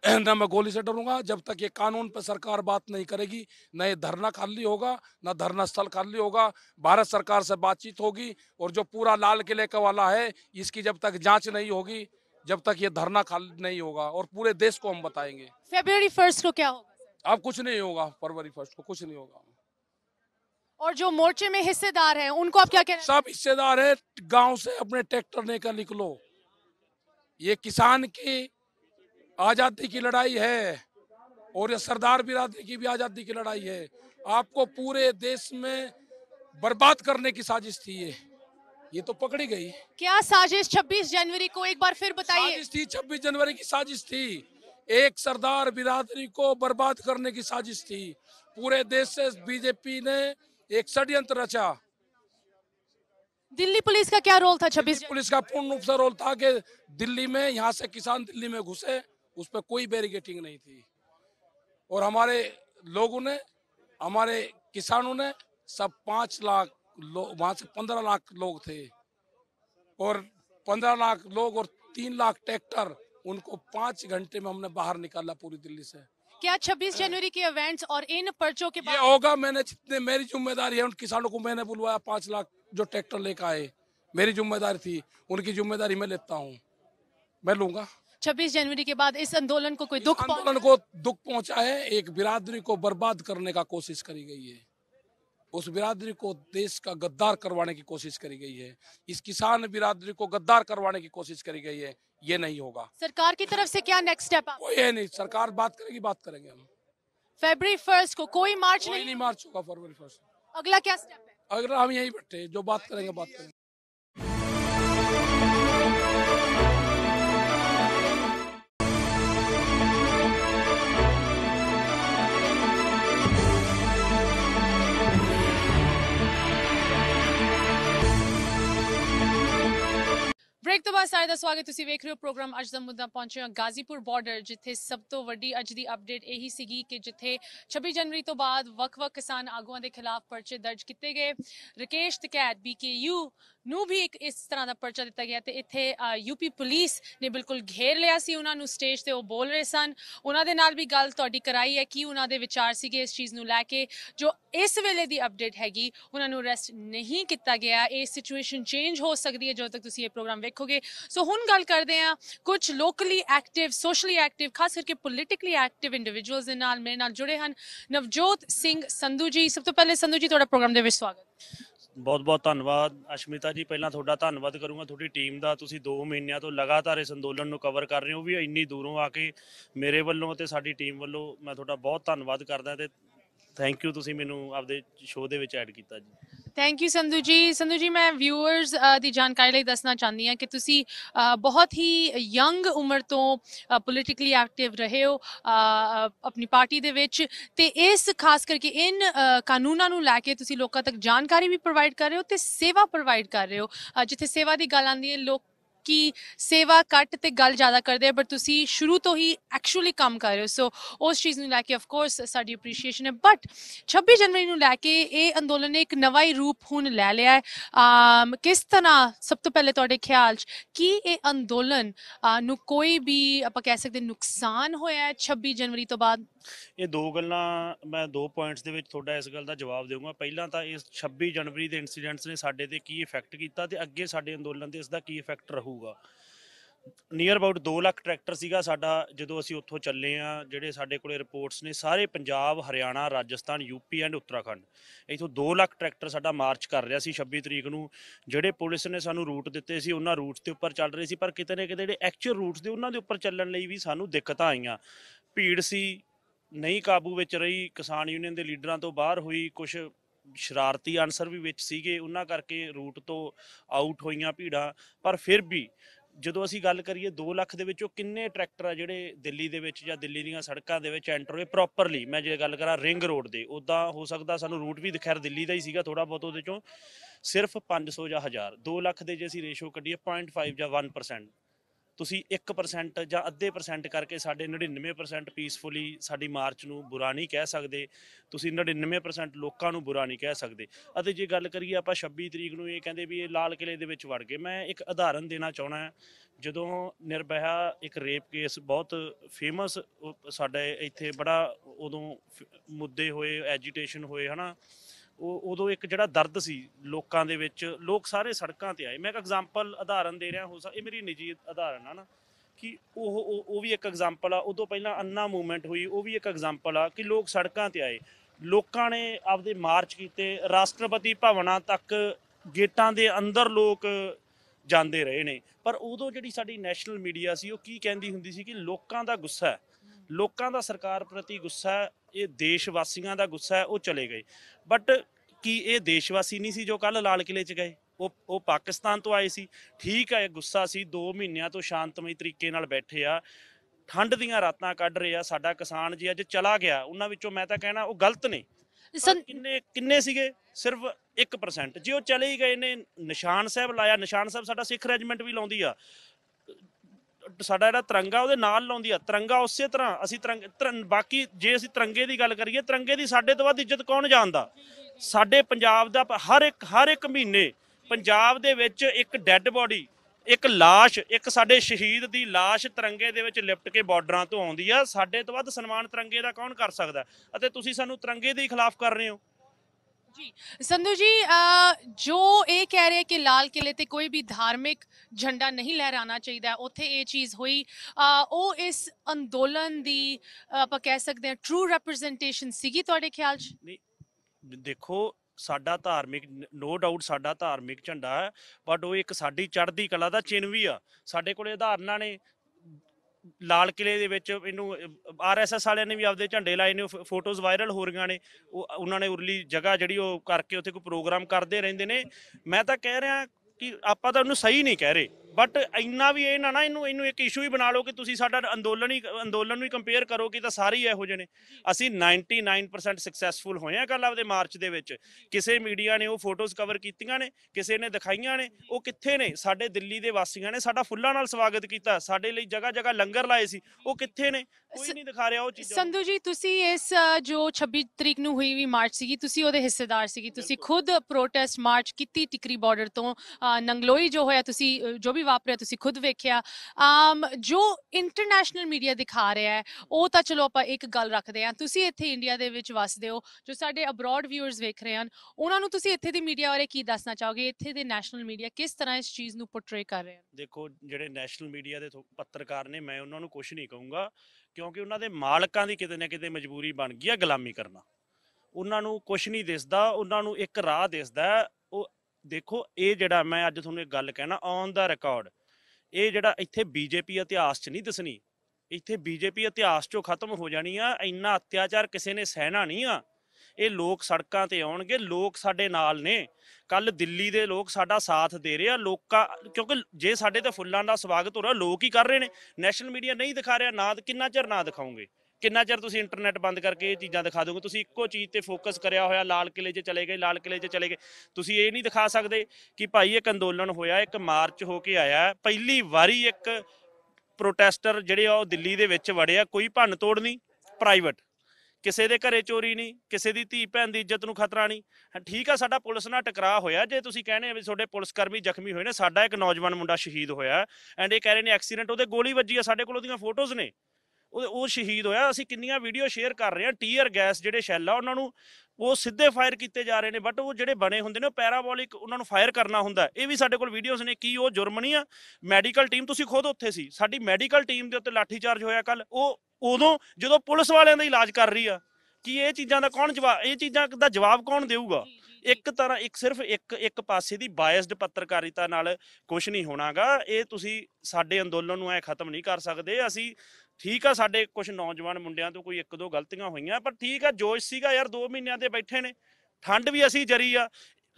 ना मैं गोली से डरूँगा जब तक ये कानून पर सरकार बात नहीं करेगी न ये धरना खाली होगा न धरना स्थल खाली होगा भारत सरकार से बातचीत होगी और जो पूरा लाल किले का वाला है इसकी जब तक जाँच नहीं होगी जब तक ये धरना खाली नहीं होगा और पूरे देश को हम बताएँगे। फेब्रुवरी फ़र्स्ट को क्या होगा अब कुछ नहीं होगा फरवरी फ़र्स्ट को कुछ नहीं होगा। और जो मोर्चे में हिस्सेदार हैं उनको आप क्या कह रहे हैं? सब हिस्सेदार है गाँव से अपने ट्रैक्टर लेकर निकलो। ये किसान की आज़ादी की लड़ाई है और ये सरदार बिरादरी की भी आज़ादी की लड़ाई है। आपको पूरे देश में बर्बाद करने की साजिश थी ये। ये तो पकड़ी गई। क्या साजिश 26 जनवरी को? एक बार फिर बताइए। साजिश थी छब्बीस जनवरी की साजिश थी। एक सरदार बिरादरी को बर्बाद करने की साजिश थी। पूरे देश से बीजेपी ने एक षड्यंत्र रचा। दिल्ली पुलिस का क्या रोल था 26 दिल्ली पुलिस का पूर्ण रूप से रोल था कि दिल्ली में यहाँ से किसान दिल्ली में घुसे उस पर कोई बैरिकेटिंग नहीं थी। और हमारे लोगों ने हमारे किसानों ने सब पाँच लाख लोग वहाँ से पंद्रह लाख लोग थे। और पंद्रह लाख लोग और तीन लाख ट्रैक्टर उनको पाँच घंटे में हमने बाहर निकाला पूरी दिल्ली से। क्या 26 जनवरी के इवेंट्स और इन पर्चों के ये होगा मैंने जितने मेरी ज़िम्मेदारी है उन किसानों को मैंने बुलवाया पाँच लाख जो ट्रैक्टर लेकर आए। मेरी ज़िम्मेदारी थी उनकी ज़िम्मेदारी मैं लेता हूँ। मैं लूँगा। 26 जनवरी के बाद इस आंदोलन को कोई दुख आंदोलन को दुख पहुँचा है एक बिरादरी को बर्बाद करने का कोशिश करी गई है। उस बिरादरी को देश का गद्दार करवाने की कोशिश करी गई है। इस किसान बिरादरी को गद्दार करवाने की कोशिश करी गई है ये नहीं होगा। सरकार की तरफ़ से क्या नेक्स्ट स्टेप कोई है नहीं सरकार बात करेगी बात करेंगे हम। फरवरी फ़र्स्ट को कोई मार्च कोई नहीं नहीं मार्च होगा फरवरी फ़र्स्ट अगला क्या स्टेप है? अगला हम यही बैठे जो बात करेंगे बात करेंगे। ਬ੍ਰੇਕ ਤੋਂ ਬਾਅਦ ਸਾਰੇ ਦਾ ਸਵਾਗਤ ਤੁਸੀਂ ਵੇਖ ਰਹੇ ਹੋ ਪ੍ਰੋਗਰਾਮ ਅੱਜ ਦਾ ਮੁੱਦਾ ਪਹੁੰਚੇ ਹਾਂ ਗਾਜ਼ੀਪੁਰ ਬਾਰਡਰ ਜਿੱਥੇ ਸਭ ਤੋਂ ਵੱਡੀ ਅੱਜ ਦੀ ਅਪਡੇਟ ਇਹੀ ਸੀਗੀ ਕਿ ਜਿੱਥੇ 26 ਜਨਵਰੀ ਤੋਂ ਬਾਅਦ ਵੱਖ-ਵੱਖ ਕਿਸਾਨ ਆਗੂਆਂ ਦੇ ਖਿਲਾਫ ਪਰਚੇ ਦਰਜ ਕੀਤੇ ਗਏ। ਰਕੇਸ਼ ਟਕੈਤ ਬੀਕੇਯੂ ਨੂੰ ਵੀ ਇੱਕ ਇਸ ਤਰ੍ਹਾਂ ਦਾ ਪਰਚਾ ਦਿੱਤਾ ਗਿਆ ਤੇ ਇੱਥੇ ਯੂਪੀ ਪੁਲਿਸ ਨੇ ਬਿਲਕੁਲ ਘੇਰ ਲਿਆ ਸੀ ਉਹਨਾਂ ਨੂੰ ਸਟੇਜ ਤੇ ਉਹ ਬੋਲ ਰਹੇ ਸਨ। ਉਹਨਾਂ ਦੇ ਨਾਲ ਵੀ ਗੱਲ ਤੁਹਾਡੀ ਕਰਾਈ ਹੈ ਕਿ ਉਹਨਾਂ ਦੇ ਵਿਚਾਰ ਸੀਗੇ ਇਸ ਚੀਜ਼ ਨੂੰ ਲੈ ਕੇ, ਜੋ ਇਸ ਵੇਲੇ ਦੀ ਅਪਡੇਟ ਹੈਗੀ, ਉਹਨਾਂ ਨੂੰ ਅਰੈਸਟ ਨਹੀਂ ਕੀਤਾ ਗਿਆ। ਇਹ ਸਿਚੁਏਸ਼ਨ ਚੇਂਜ ਹੋ ਸਕਦੀ ਹੈ ਜਦੋਂ ਤੱਕ ਤੁਸੀਂ ਇਹ ਪ੍ਰੋਗਰਾਮ ਵੇਖੋਗੇ। ਸੋ ਹੁਣ ਗੱਲ ਕਰਦੇ ਹਾਂ ਕੁਝ ਲੋਕਲੀ ਐਕਟਿਵ ਸੋਸ਼ਲੀ ਐਕਟਿਵ ਖਾਸ ਕਰਕੇ ਪੋਲਿਟਿਕਲੀ ਐਕਟਿਵ ਇੰਡੀਵਿਜੂਅਲਸ ਦੇ ਨਾਲ, ਮੇਰੇ ਨਾਲ ਜੁੜੇ ਹਨ ਨਵਜੋਤ ਸਿੰਘ ਸੰਧੂ ਜੀ। ਸਭ ਤੋਂ ਪਹਿਲੇ ਸੰਧੂ ਜੀ, ਤੁਹਾਡਾ ਪ੍ਰੋਗਰਾਮ ਦੇ ਵਿੱਚ ਸਵਾਗਤ। ਬਹੁਤ ਬਹੁਤ ਧੰਨਵਾਦ। ਅਸ਼ਮਿਤਾ ਜੀ, ਪਹਿਲਾਂ ਤੁਹਾਡਾ ਧੰਨਵਾਦ ਕਰੂੰਗਾ। ਤੁਹਾਡੀ ਟੀਮ ਦਾ ਤੁਸੀਂ 2 ਮਹੀਨਿਆਂ ਤੋਂ ਲਗਾਤਾਰ ਇਸ ਅੰਦੋਲਨ ਨੂੰ ਕਵਰ ਕਰ ਰਹੇ ਹੋ। ਵੀ ਇੰਨੀ ਦੂਰੋਂ ਆ ਕੇ ਮੇਰੇ ਵੱਲੋਂ ਤੇ ਸਾਡੀ ਟੀਮ ਵੱਲੋਂ ਮੈਂ ਤੁਹਾਡਾ ਬਹੁਤ ਧੰਨਵਾਦ ਕਰਦਾ ਤੇ ਥੈਂਕ ਯੂ ਤੁਸੀਂ ਮੈਨੂੰ ਆਪਦੇ ਸ਼ੋਅ ਦੇ ਵਿੱਚ ਐਡ ਕੀਤਾ ਜੀ। ਥੈਂਕ ਯੂ ਸੰਧੂ ਜੀ ਸੰਧੂ ਜੀ ਮੈਂ ਵਿਊਅਰਸ ਦੀ ਜਾਣਕਾਰੀ ਲਈ ਦੱਸਣਾ ਚਾਹੁੰਦੀ ਹਾਂ ਕਿ ਤੁਸੀਂ ਬਹੁਤ ਹੀ ਯੰਗ ਉਮਰ ਤੋਂ ਪੋਲੀਟੀਕਲੀ ਐਕਟਿਵ ਰਹੇ ਹੋ ਆਪਣੀ ਪਾਰਟੀ ਦੇ ਵਿੱਚ। ਤੇ ਇਸ ਖਾਸ ਕਰਕੇ ਇਨ ਕਾਨੂੰਨਾਂ ਨੂੰ ਲੈ ਕੇ ਤੁਸੀਂ ਲੋਕਾਂ ਤੱਕ ਜਾਣਕਾਰੀ ਵੀ ਪ੍ਰੋਵਾਈਡ ਕਰ ਰਹੇ ਹੋ ਤੇ ਸੇਵਾ ਪ੍ਰੋਵਾਈਡ ਕਰ ਰਹੇ ਹੋ। ਜਿੱਥੇ ਸੇਵਾ ਦੀ ਗੱਲ ਆਉਂਦੀ ਹੈ, ਲੋਕ ਕਿ ਸੇਵਾ ਘੱਟ ਤੇ ਗੱਲ ਜ਼ਿਆਦਾ ਕਰਦੇ ਆ ਬਟ ਤੁਸੀਂ ਸ਼ੁਰੂ ਤੋਂ ਹੀ ਐਕਚੁਅਲੀ ਕੰਮ ਕਰ ਰਹੇ ਹੋ। ਸੋ ਉਸ ਚੀਜ਼ ਨੂੰ ਲੈ ਕੇ ਆਫ ਕੋਰਸ ਸਾਡੀ ਅਪਰੀਸ਼ੀਏਸ਼ਨ ਹੈ। ਬਟ 26 ਜਨਵਰੀ ਨੂੰ ਲੈ ਕੇ ਇਹ ਅੰਦੋਲਨ ਨੇ ਇੱਕ ਨਵਾਂ ਹੀ ਰੂਪ ਹੁਣ ਲੈ ਲਿਆ ਹੈ। ਕਿਸ ਤਰ੍ਹਾਂ ਸਭ ਤੋਂ ਪਹਿਲੇ ਤੁਹਾਡੇ ਖਿਆਲ 'ਚ ਕੀ ਇਹ ਅੰਦੋਲਨ ਨੂੰ ਕੋਈ ਵੀ ਆਪਾਂ ਕਹਿ ਸਕਦੇ ਨੁਕਸਾਨ ਹੋਇਆ ਹੈ 26 ਜਨਵਰੀ ਤੋਂ ਬਾਅਦ? ਇਹ ਦੋ ਗੱਲਾਂ, ਮੈਂ ਦੋ ਪੁਆਇੰਟਸ ਦੇ ਵਿੱਚ ਤੁਹਾਡਾ ਇਸ ਗੱਲ ਦਾ ਜਵਾਬ ਦੇਵਾਂਗਾ। ਪਹਿਲਾਂ ਤਾਂ ਇਸ 26 ਜਨਵਰੀ ਦੇ ਇਨਸੀਡੈਂਟਸ ਨੇ ਸਾਡੇ ਤੇ ਕੀ ਇਫੈਕਟ ਕੀਤਾ ਤੇ ਅੱਗੇ ਸਾਡੇ ਅੰਦੋਲਨ ਤੇ ਇਸ ਦਾ ਕੀ ਇਫੈਕਟ ਰਹੂਗਾ। ਨੀਅਰ ਅਬਾਊਟ 2 ਲੱਖ ਟਰੈਕਟਰ ਸੀਗਾ ਸਾਡਾ, ਜਦੋਂ ਅਸੀਂ ਉੱਥੋਂ ਚੱਲੇ ਆ ਜਿਹੜੇ ਸਾਡੇ ਕੋਲੇ ਰਿਪੋਰਟਸ ਨੇ, ਸਾਰੇ ਪੰਜਾਬ, ਹਰਿਆਣਾ, ਰਾਜਸਥਾਨ ਯੂਪੀ ਐਂਡ ਉੱਤਰਾਖੰਡ। ਇਥੋਂ 2 ਲੱਖ ਟਰੈਕਟਰ ਸਾਡਾ ਮਾਰਚ ਕਰ ਰਿਹਾ ਸੀ 26 ਤਰੀਕ ਨੂੰ। ਜਿਹੜੇ ਪੁਲਿਸ ਨੇ ਸਾਨੂੰ ਰੂਟ ਦਿੱਤੇ ਸੀ, ਉਹਨਾਂ ਰੂਟਸ ਦੇ ਉੱਪਰ ਚੱਲ ਰਹੇ ਸੀ, ਪਰ ਕਿਤੇ ਨਾ ਕਿਤੇ ਜਿਹੜੇ ਐਕਚੁਅਲ ਰੂਟਸ ਦੇ ਉਹਨਾਂ ਦੇ ਉੱਪਰ ਚੱਲਣ ਲਈ ਵੀ ਸਾਨੂੰ ਦਿੱਕਤਾਂ ਆਈਆਂ। ਭੀੜ ਸੀ ਨਹੀਂ ਕਾਬੂ ਵਿੱਚ ਰਹੀ, ਕਿਸਾਨ ਯੂਨੀਅਨ ਦੇ ਲੀਡਰਾਂ ਤੋਂ ਬਾਹਰ ਹੋਈ ਕੁਝ ਸ਼ਰਾਰਤੀ ਅਨਸਰ ਵੀ ਵਿੱਚ ਸੀਗੇ, ਉਹਨਾਂ ਕਰਕੇ ਰੂਟ ਤੋਂ ਆਊਟ ਹੋਈਆਂ ਭੀੜਾਂ। ਪਰ ਫਿਰ ਵੀ ਜਦੋਂ ਅਸੀਂ ਗੱਲ ਕਰੀਏ 2 ਲੱਖ ਦੇ ਵਿੱਚੋਂ ਕਿੰਨੇ ਟਰੈਕਟਰ ਆ ਜਿਹੜੇ ਦਿੱਲੀ ਦੇ ਵਿੱਚ ਜਾਂ ਦਿੱਲੀ ਦੀਆਂ ਸੜਕਾਂ ਦੇ ਵਿੱਚ ਐਂਟਰ ਹੋਏ ਪ੍ਰੋਪਰਲੀ ਮੈਂ ਜੇ ਗੱਲ ਕਰਾਂ ਰਿੰਗ ਰੋਡ ਦੇ ਉਦਾਂ ਹੋ ਸਕਦਾ ਸਾਨੂੰ ਰੂਟ ਵੀ ਖੈਰ ਦਿੱਲੀ ਦਾ ਹੀ ਸੀਗਾ ਥੋੜਾ ਬਹੁਤ ਉਹਦੇ ਚੋਂ, ਸਿਰਫ 500 ਜਾਂ 1000 2 ਲੱਖ ਦੇ ਜੇ ਅਸੀਂ ਰੇਸ਼ੋ ਕੱਢੀਏ 0.5 ਜਾਂ 1% ਤੁਸੀਂ 1% ਜਾਂ ਅੱਧੇ ਪਰਸੈਂਟ ਕਰਕੇ ਸਾਡੇ 99% ਪੀਸਫੁਲੀ ਸਾਡੀ ਮਾਰਚ ਨੂੰ ਬੁਰਾ ਨਹੀਂ ਕਹਿ ਸਕਦੇ, ਤੁਸੀਂ 99% ਲੋਕਾਂ ਨੂੰ ਬੁਰਾ ਨਹੀਂ ਕਹਿ ਸਕਦੇ। ਅਤੇ ਜੇ ਗੱਲ ਕਰੀਏ ਆਪਾਂ 26 ਤਰੀਕ ਨੂੰ ਇਹ ਕਹਿੰਦੇ ਵੀ ਇਹ ਲਾਲ ਕਿਲੇ ਦੇ ਵਿੱਚ ਵੜ ਗਏ, ਮੈਂ ਇੱਕ ਉਦਾਹਰਨ ਦੇਣਾ ਚਾਹਣਾ ਜਦੋਂ ਨਿਰਭਇਆ ਇੱਕ ਰੇਪ ਕੇਸ ਬਹੁਤ ਫੇਮਸ ਸਾਡੇ ਇੱਥੇ ਬੜਾ ਉਦੋਂ ਫ- ਮੁੱਦੇ ਹੋਏ ਐਜੀਟੇਸ਼ਨ ਹੋਏ, ਹਨਾ। ਉਹ ਉਦੋਂ ਇੱਕ ਜਿਹੜਾ ਦਰਦ ਸੀ ਲੋਕਾਂ ਦੇ ਵਿੱਚ, ਲੋਕ ਸਾਰੇ ਸੜਕਾਂ ਤੇ ਆਏ। ਮੈਂ ਇੱਕ ਐਗਜ਼ਾਮਪਲ ਉਦਾਹਰਨ ਦੇ ਰਿਹਾ, ਹੋ ਸਕਦਾ ਇਹ ਮੇਰੀ ਨਿੱਜੀ ਉਦਾਹਰਨ ਆ ਨਾ, ਕਿ ਉਹ ਉਹ ਉਹ ਵੀ ਇੱਕ ਐਗਜ਼ਾਮਪਲ ਆ। ਉਦੋਂ ਪਹਿਲਾਂ ਅੰਨਾ ਮੂਵਮੈਂਟ ਹੋਈ, ਉਹ ਵੀ ਇੱਕ ਐਗਜ਼ਾਮਪਲ ਆ ਕਿ ਲੋਕ ਸੜਕਾਂ ਤੇ ਆਏ। ਲੋਕਾਂ ਨੇ ਆਪਦੇ ਮਾਰਚ ਕੀਤੇ, ਰਾਸ਼ਟਰਪਤੀ ਭਵਨਾਂ ਤੱਕ ਗੇਟਾਂ ਦੇ ਅੰਦਰ ਲੋਕ ਜਾਂਦੇ ਰਹੇ ਨੇ। ਪਰ ਉਦੋਂ ਜਿਹੜੀ ਸਾਡੀ ਨੈਸ਼ਨਲ ਮੀਡੀਆ ਸੀ, ਉਹ ਕੀ ਕਹਿੰਦੀ ਹੁੰਦੀ ਸੀ ਕਿ ਲੋਕਾਂ ਦਾ ਗੁੱਸਾ ਹੈ। ਲੋਕਾਂ ਦਾ ਸਰਕਾਰ ਪ੍ਰਤੀ ਗੁੱਸਾ ਹੈ ਇਹ ਦੇਸ਼ ਵਾਸੀਆਂ ਦਾ ਗੁੱਸਾ ਹੈ ਉਹ ਚਲੇ ਗਏ। ਬਟ ਕੀ ਇਹ ਦੇਸ਼ ਵਾਸੀ ਨਹੀਂ ਸੀ ਜੋ ਕੱਲ ਲਾਲ ਕਿਲੇ 'ਚ ਗਏ? ਉਹ ਉਹ ਪਾਕਿਸਤਾਨ ਤੋਂ ਆਏ ਸੀ। ਠੀਕ ਹੈ ਗੁੱਸਾ ਸੀ। 2 ਮਹੀਨਿਆਂ ਤੋਂ ਸ਼ਾਂਤਮਈ ਤਰੀਕੇ ਨਾਲ ਬੈਠੇ ਆ। ਠੰਡ ਦੀਆਂ ਰਾਤਾਂ ਕੱਢ ਰਹੇ ਆ। ਸਾਡਾ ਕਿਸਾਨ ਜੀ ਅੱਜ ਚਲਾ ਗਿਆ। ਉਹਨਾਂ ਵਿੱਚੋਂ ਮੈਂ ਤਾਂ ਕਹਿਣਾ ਉਹ ਗਲਤ ਨੇ। ਕਿੰਨੇ ਕਿੰਨੇ ਸੀਗੇ? ਸਿਰਫ 1% ਜੇ ਉਹ ਚਲੇ ਹੀ ਗਏ ਨੇ ਨਿਸ਼ਾਨ ਸਾਹਿਬ ਲਾਇਆ। ਨਿਸ਼ਾਨ ਸਾਹਿਬ ਸਾਡਾ ਸਿੱਖ ਰੈਜੀਮੈਂਟ ਵੀ ਲਾਉਂਦੀ ਆ। ਸਾਡਾ ਜਿਹੜਾ ਤਿਰੰਗਾ, ਉਹਦੇ ਨਾਲ ਲਾਉਂਦੀ ਆ। ਤਿਰੰਗਾ ਉਸੇ ਤਰ੍ਹਾਂ, ਅਸੀਂ ਤਿਰੰਗ, ਤਿਰੰ- ਬਾਕੀ ਜੇ ਅਸੀਂ ਤਿਰੰਗੇ ਦੀ ਗੱਲ ਕਰੀਏ, ਤਿਰੰਗੇ ਦੀ ਸਾਡੇ ਤੋਂ ਵੱਧ ਇੱਜ਼ਤ ਕੌਣ ਜਾਣਦਾ? ਸਾਡੇ ਪੰਜਾਬ ਦਾ ਹਰ ਇੱਕ ਹਰ ਇੱਕ ਮਹੀਨੇ ਪੰਜਾਬ ਦੇ ਵਿੱਚ ਇੱਕ ਡੈੱਡ ਬੋਡੀ ਇੱਕ ਲਾਸ਼, ਇੱਕ ਸਾਡੇ ਸ਼ਹੀਦ ਦੀ ਲਾਸ਼ ਤਿਰੰਗੇ ਦੇ ਵਿੱਚ ਲਿਪਟ ਕੇ ਬਾਰਡਰਾਂ ਤੋਂ ਆਉਂਦੀ ਆ। ਸਾਡੇ ਤੋਂ ਵੱਧ ਸਨਮਾਨ ਤਿਰੰਗੇ ਦਾ ਕੌਣ ਕਰ ਸਕਦਾ? ਅਤੇ ਤੁਸੀਂ ਸਾਨੂੰ ਤਿਰੰਗੇ ਦੇ ਖਿਲਾਫ ਕਰ ਰਹੇ ਹੋ? ਜੀ ਸੰਧੂ ਜੀ ਜੋ ਇਹ ਕਹਿ ਰਹੇ ਕਿ ਲਾਲ ਕਿਲੇ ਤੇ ਕੋਈ ਵੀ ਧਾਰਮਿਕ ਝੰਡਾ ਨਹੀਂ ਲਹਿਰਾਣਾ ਚਾਹੀਦਾ ਉੱਥੇ ਇਹ ਚੀਜ਼ ਹੋਈ ਉਹ ਇਸ ਅੰਦੋਲਨ ਦੀ ਆਪਾਂ ਕਹਿ ਸਕਦੇ ਹਾਂ ਟਰੂ ਰਿਪਰੈਜ਼ੈਂਟੇਸ਼ਨ ਸੀਗੀ ਤੁਹਾਡੇ ਖਿਆਲ 'ਚ ਦੇਖੋ ਸਾਡਾ ਧਾਰਮਿਕ ਨੋ ਡਾਊਟ ਸਾਡਾ ਧਾਰਮਿਕ ਝੰਡਾ ਹੈ ਬਟ ਉਹ ਇੱਕ ਸਾਡੀ ਚੜ੍ਹਦੀ ਕਲਾ ਦਾ ਚਿੰਨ੍ਹ ਵੀ ਆ ਸਾਡੇ ਕੋਲੇ ਉਦਾਹਰਨਾਂ ਨੇ ਲਾਲ ਕਿਲੇ ਦੇ ਵਿੱਚ ਇਹਨੂੰ ਆਰਐਸਐਸ ਵਾਲਿਆਂ ਨੇ ਵੀ ਆਪਦੇ ਝੰਡੇ ਲਾਏ ਨੇ ਫੋਟੋਜ਼ ਵਾਇਰਲ ਹੋ ਰਹੀਆਂ ਨੇ। ਉਹ, ਉਹਨਾਂ ਨੇ ਉਰਲੀ ਜਗ੍ਹਾ ਜਿਹੜੀ ਉਹ ਕਰਕੇ ਉੱਥੇ ਕੋਈ ਪ੍ਰੋਗਰਾਮ ਕਰਦੇ ਰਹਿੰਦੇ ਨੇ। ਮੈਂ ਤਾਂ ਕਹਿ ਰਿਹਾ ਕਿ ਆਪਾਂ ਤਾਂ ਉਹਨੂੰ ਸਹੀ ਨਹੀਂ ਕਹਿ ਰਹੇ। ਬਟ ਇੰਨਾ ਵੀ ਇਹ ਨਾ ਨਾ ਇਹਨੂੰ ਇਹਨੂੰ ਇੱਕ ਇਸ਼ੂ ਹੀ ਬਣਾ ਲਓ ਕਿ ਤੁਸੀਂ ਸਾਡਾ ਅੰਦੋਲਨ ਹੀ ਅੰਦੋਲਨ ਨੂੰ ਹੀ ਕੰਪੇਅਰ ਕਰੋ ਕਿ ਤਾਂ ਸਾਰੇ ਹੀ ਇਹੋ ਜਿਹੇ ਨੇ। ਅਸੀਂ 99% ਸਕਸੈਸਫੁਲ ਹੋਏ ਆ ਕੱਲ ਆਪਦੇ ਮਾਰਚ ਦੇ ਵਿੱਚ। ਕਿਸੇ ਮੀਡੀਆ ਨੇ ਉਹ ਫੋਟੋਜ਼ ਕਵਰ ਕੀਤੀਆਂ ਨੇ ਕਿਸੇ ਨੇ ਦਿਖਾਈਆਂ ਨੇ ਉਹ ਕਿੱਥੇ ਨੇ? ਸਾਡੇ ਦਿੱਲੀ ਦੇ ਵਾਸੀਆਂ ਨੇ ਸਾਡਾ ਫੁੱਲਾਂ ਨਾਲ ਸਵਾਗਤ ਕੀਤਾ। ਸਾਡੇ ਲਈ ਜਗ੍ਹਾ ਜਗ੍ਹਾ ਲੰਗਰ ਲਾਏ ਸੀ। ਉਹ ਕਿੱਥੇ ਨੇ? ਕੋਈ ਨਹੀਂ ਦਿਖਾ ਰਿਹਾ ਉਹ ਚੀਜ਼ਾਂ ਸੰਧੂ ਜੀ ਤੁਸੀਂ ਇਸ ਜੋ 26 ਤਰੀਕ ਨੂੰ ਹੋਈ ਵੀ ਮਾਰਚ ਸੀਗੀ ਤੁਸੀਂ ਉਹਦੇ ਹਿੱਸੇਦਾਰ ਸੀਗੀ। ਤੁਸੀਂ ਖੁਦ ਪ੍ਰੋਟੈਸਟ ਮਾਰਚ ਕੀਤੀ ਟਿਕਰੀ ਬਾਰਡਰ ਤੋਂ। ਨੰਗਲੋਈ ਜੋ ਹੋਇਆ ਤੁਸੀਂ ਜੋ ਵੀ ਵਾਪਰਿਆ ਤੁਸੀਂ ਖੁਦ ਵੇਖਿਆ। ਆਮ ਜੋ ਇੰਟਰਨੈਸ਼ਨਲ ਮੀਡੀਆ ਦਿਖਾ ਰਿਹਾ ਹੈ, ਉਹ ਤਾਂ ਚਲੋ ਆਪਾਂ ਇੱਕ ਗੱਲ ਰੱਖਦੇ ਹਾਂ, ਤੁਸੀਂ ਇੱਥੇ ਇੰਡੀਆ ਦੇ ਵਿੱਚ ਵਸਦੇ ਹੋ, ਜੋ ਸਾਡੇ ਅਬਰੋਡ ਵਿਊਅਰਸ ਵੇਖ ਰਹੇ ਹਨ, ਉਹਨਾਂ ਨੂੰ ਤੁਸੀਂ ਇੱਥੇ ਦੀ ਮੀਡੀਆ ਬਾਰੇ ਕੀ ਦੱਸਣਾ ਚਾਹੋਗੇ? ਇੱਥੇ ਦੇ ਨੈਸ਼ਨਲ ਮੀਡੀਆ ਕਿਸ ਤਰ੍ਹਾਂ ਇਸ ਚੀਜ਼ ਨੂੰ ਪੋਰਟਰੇ ਕਰ ਰਹੇ ਹਨ? ਦੇਖੋ, ਜਿਹੜੇ ਨੈਸ਼ਨਲ ਮੀਡੀਆ ਦੇ ਪੱਤਰਕਾਰ ਨੇ, ਮੈਂ ਉਹਨਾਂ ਨੂੰ ਕੁਝ ਨਹੀਂ ਕਹੂੰਗਾ, ਕਿਉਂਕਿ ਉਹਨਾਂ ਦੇ ਮਾਲਕਾਂ ਦੀ ਕਿਤੇ ਨਾ ਕਿਤੇ ਮਜਬੂਰੀ ਬਣ ਗਈ ਆ ਗੁਲਾਮੀ ਕਰਨਾ। ਉਹਨਾਂ ਨੂੰ ਕੁਝ ਨਹੀਂ ਦਿਸਦਾ, ਉਹਨਾਂ ਨੂੰ ਇੱਕ ਰਾਹ ਦਿਸਦਾ ਦੇਖੋ, ਇਹ ਜਿਹੜਾ ਮੈਂ ਅੱਜ ਤੁਹਾਨੂੰ ਇੱਕ ਗੱਲ ਕਹਿਣਾ ਔਨ ਦਾ ਰਿਕਾਰਡ ਇਹ ਜਿਹੜਾ ਇੱਥੇ ਬੀਜੇਪੀ ਇਤਿਹਾਸ 'ਚ ਨਹੀਂ ਦਿਸਣੀ, ਇੱਥੇ ਬੀਜੇਪੀ ਇਤਿਹਾਸ 'ਚੋਂ ਖਤਮ ਹੋ ਜਾਣੀ ਆ, ਇੰਨਾ ਅਤਿਆਚਾਰ ਕਿਸੇ ਨੇ ਸਹਿਣਾ ਨਹੀਂ ਆ। ਇਹ ਲੋਕ ਸੜਕਾਂ ਤੇ ਆਉਣਗੇ, ਲੋਕ ਸਾਡੇ ਨਾਲ ਨੇ, ਕੱਲ ਦਿੱਲੀ ਦੇ ਲੋਕ ਸਾਡਾ ਸਾਥ ਦੇ ਰਹੇ ਆ, ਲੋਕਾਂ, ਕਿਉਂਕਿ ਜੇ ਸਾਡੇ ਤੇ ਫੁੱਲਾਂ ਦਾ ਸਵਾਗਤ ਹੋ ਰਿਹਾ, ਲੋਕ ਹੀ ਕਰ ਰਹੇ ਨੇ ਨੈਸ਼ਨਲ ਮੀਡੀਆ ਨਹੀਂ ਦਿਖਾ ਰਿਹਾ, ਨਾ ਕਿੰਨਾ ਚਿਰ ਨਾ ਦਿਖਾਉਂਗੇ। ਕਿੰਨਾ ਚਿਰ ਤੁਸੀਂ ਇੰਟਰਨੈਟ ਬੰਦ ਕਰਕੇ ਇਹ ਚੀਜ਼ਾਂ ਦਿਖਾ ਦੋਗੇ? ਤੁਸੀਂ ਇੱਕੋ ਚੀਜ਼ ਤੇ ਫੋਕਸ ਕਰਿਆ ਹੋਇਆ, ਲਾਲ ਕਿਲੇ 'ਚ ਚਲੇ ਗਏ, ਲਾਲ ਕਿਲੇ 'ਚ ਚਲੇ ਗਏ। ਤੁਸੀਂ ਇਹ ਨਹੀਂ ਦਿਖਾ ਸਕਦੇ ਕਿ ਭਾਈ ਇੱਕ ਅੰਦੋਲਨ ਹੋਇਆ, ਇੱਕ ਮਾਰਚ ਹੋ ਕੇ ਆਇਆ। ਪਹਿਲੀ ਵਾਰੀ ਇੱਕ ਪ੍ਰੋਟੈਸਟਰ ਜਿਹੜੇ ਆ ਉਹ ਦਿੱਲੀ ਦੇ ਵਿੱਚ ਵੜਿਆ ਕੋਈ ਭੰਨ ਤੋੜ ਨਹੀਂ ਪ੍ਰਾਈਵੇਟ ਕਿਸੇ ਦੇ ਘਰੇ ਚੋਰੀ ਨਹੀਂ, ਕਿਸੇ ਦੀ ਧੀ ਭੈਣ ਦੀ ਇੱਜ਼ਤ ਨੂੰ ਖਤਰਾ ਨਹੀਂ। ਠੀਕ ਆ, ਸਾਡਾ ਪੁਲਿਸ ਨਾਲ ਟਕਰਾਅ ਹੋਇਆ। ਜੇ ਤੁਸੀਂ ਕਹਿੰਦੇ ਵੀ ਤੁਹਾਡੇ ਪੁਲਿਸ ਕਰਮੀ ਜ਼ਖਮੀ ਹੋਏ ਨੇ, ਸਾਡਾ ਇੱਕ ਨੌਜਵਾਨ ਮੁੰਡਾ ਸ਼ਹੀਦ ਹੋਇਆ ਐਂਡ ਇਹ ਕਹਿ ਰਹੇ ਨੇ ਐਕਸੀਡੈਂਟ ਉਹਦੇ ਗੋਲੀ ਵੱਜੀ ਆ, ਸਾਡੇ ਕੋਲ ਉਹਦੀਆਂ ਫੋਟੋਜ਼ ਨੇ। ਉਹ ਉਹ ਸ਼ਹੀਦ ਹੋਇਆ ਅਸੀਂ ਕਿੰਨੀਆਂ ਵੀਡੀਓ ਸ਼ੇਅਰ ਕਰ ਰਹੇ ਹਾਂ ਟੀਅਰ ਗੈਸ ਜਿਹੜੇ ਸ਼ੈੱਲ ਆ ਉਹਨਾਂ ਨੂੰ ਉਹ ਸਿੱਧੇ ਫਾਇਰ ਕੀਤੇ ਜਾ ਰਹੇ ਨੇ ਬਟ ਉਹ ਜਿਹੜੇ ਬਣੇ ਹੁੰਦੇ ਨੇ ਉਹ ਪੈਰਾਬੋਲਿਕ ਉਹਨਾਂ ਨੂੰ ਫਾਇਰ ਕਰਨਾ ਹੁੰਦਾ। ਇਹ ਵੀ ਸਾਡੇ ਕੋਲ ਵੀਡੀਓਜ਼ ਨੇ ਕੀ ਉਹ ਜੁਰਮ ਨਹੀਂ ਆ ਮੈਡੀਕਲ ਟੀਮ ਤੁਸੀਂ ਖੁਦ ਉੱਥੇ ਸੀ ਸਾਡੀ ਮੈਡੀਕਲ ਟੀਮ ਦੇ ਉੱਤੇ ਲਾਠੀ ਚਾਰਜ ਹੋਇਆ ਕੱਲ ਉਹ ਉਦੋਂ ਜਦੋਂ ਪੁਲਿਸ ਵਾਲਿਆਂ ਦਾ ਇਲਾਜ ਕਰ ਰਹੀ ਆ ਕੀ ਇਹ ਚੀਜ਼ਾਂ ਦਾ ਕੌਣ ਜਵਾਬ ਇਹ ਚੀਜ਼ਾਂ ਦਾ ਜਵਾਬ ਕੌਣ ਦੇਊਗਾ ਇੱਕ ਤਰ੍ਹਾਂ ਇੱਕ ਸਿਰਫ ਇੱਕ ਇੱਕ ਪਾਸੇ ਦੀ ਬਾਇਸਡ ਪੱਤਰਕਾਰਿਤਾ ਨਾਲ ਕੁਝ ਨਹੀਂ ਹੋਣਾਗਾ ਇਹ ਤੁਸੀਂ ਸਾਡੇ ਅੰਦੋਲਨ ਨੂੰ ਐ ਖਤਮ ਨਹੀਂ ਕਰ ਸਕਦੇ ਅਸੀਂ ਠੀਕ ਆ ਸਾਡੇ ਕੁਝ ਨੌਜਵਾਨ ਮੁੰਡਿਆਂ ਤੋਂ ਕੋਈ ਇੱਕ ਦੋ ਗਲਤੀਆਂ ਹੋਈਆਂ, ਪਰ ਠੀਕ ਆ, ਜੋਸ਼ ਸੀਗਾ ਯਾਰ 2 ਮਹੀਨਿਆਂ ਤੇ ਬੈਠੇ ਨੇ, ਠੰਡ ਵੀ ਅਸੀਂ ਜਰੀ ਆ।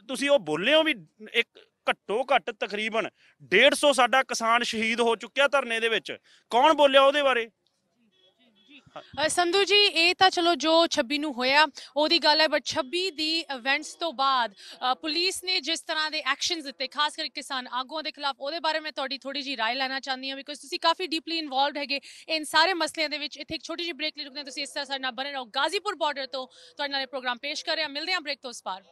ਤੁਸੀਂ ਉਹ ਬੋਲਿਓ ਵੀ ਇੱਕ ਘੱਟੋ ਘੱਟ ਤਕਰੀਬਨ 150 ਸਾਡਾ ਕਿਸਾਨ ਸ਼ਹੀਦ ਹੋ ਚੁੱਕਿਆ ਧਰਨੇ ਦੇ ਵਿੱਚ। ਕੌਣ ਬੋਲਿਆ ਉਹਦੇ ਬਾਰੇ? ਅ, ਸੰਧੂ ਜੀ ਇਹ ਤਾਂ ਚਲੋ ਜੋ 26 ਨੂੰ ਹੋਇਆ ਉਹਦੀ ਗੱਲ ਹੈ ਬਟ 26 ਦੀ ਇਵੈਂਟਸ ਤੋਂ ਬਾਅਦ ਅ, ਪੁਲਿਸ ਨੇ ਜਿਸ ਤਰ੍ਹਾਂ ਦੇ ਐਕਸ਼ਨਸ ਦਿੱਤੇ ਖਾਸ ਕਰਕੇ ਕਿਸਾਨ ਆਗੂਆਂ ਦੇ ਖਿਲਾਫ ਉਹਦੇ ਬਾਰੇ ਮੈਂ ਤੁਹਾਡੀ ਥੋੜੀ ਜੀ ਰਾਏ ਲੈਣਾ ਚਾਹੁੰਦੀ ਹਾਂ ਬਿਕੋਜ਼ ਤੁਸੀਂ ਕਾਫੀ ਡੀਪਲੀ ਇਨਵੋਲਵਡ ਹੈਗੇ ਇਨ ਸਾਰੇ ਮਸਲਿਆਂ ਦੇ ਵਿੱਚ ਇੱਥੇ ਇੱਕ ਛੋਟੀ ਜਿਹੀ ਬ੍ਰੇਕ ਲਈ ਰੁਕਦੇ ਹਾਂ ਤੁਸੀਂ ਇਸ ਤਰ੍ਹਾਂ ਸਾਡੇ ਨਾਲ ਬਣੇ ਰਹੋ ਗਾਜ਼ੀਪੁਰ ਬਾਰਡਰ ਤੋਂ ਤੁਹਾਡੇ ਨਾਲ ਇਹ ਪ੍ਰੋਗਰਾਮ ਪੇਸ਼ ਕਰ ਰਿਹਾ ਮਿਲਦੇ ਹਾਂ ਬ੍ਰੇਕ ਤੋਂ ਉਸ ਪਾਰ।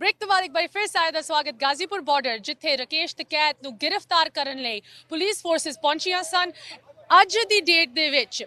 ਬ੍ਰੇਕ ਤੋਂ ਬਾਅਦ ਇੱਕ ਵਾਰੀ ਫਿਰ ਸਾਰੇ ਦਾ ਸਵਾਗਤ ਗਾਜ਼ੀਪੁਰ ਬਾਰਡਰ ਜਿੱਥੇ ਰਕੇਸ਼ ਤਕੈਤ ਨੂੰ ਗ੍ਰਿਫਤਾਰ ਕਰਨ ਲਈ ਪੁਲਿਸ ਫੋਰਸਸ ਪਹੁੰਚੀਆਂ ਸਨ। ਅੱਜ ਦੀ ਡੇਟ ਦੇ ਵਿੱਚ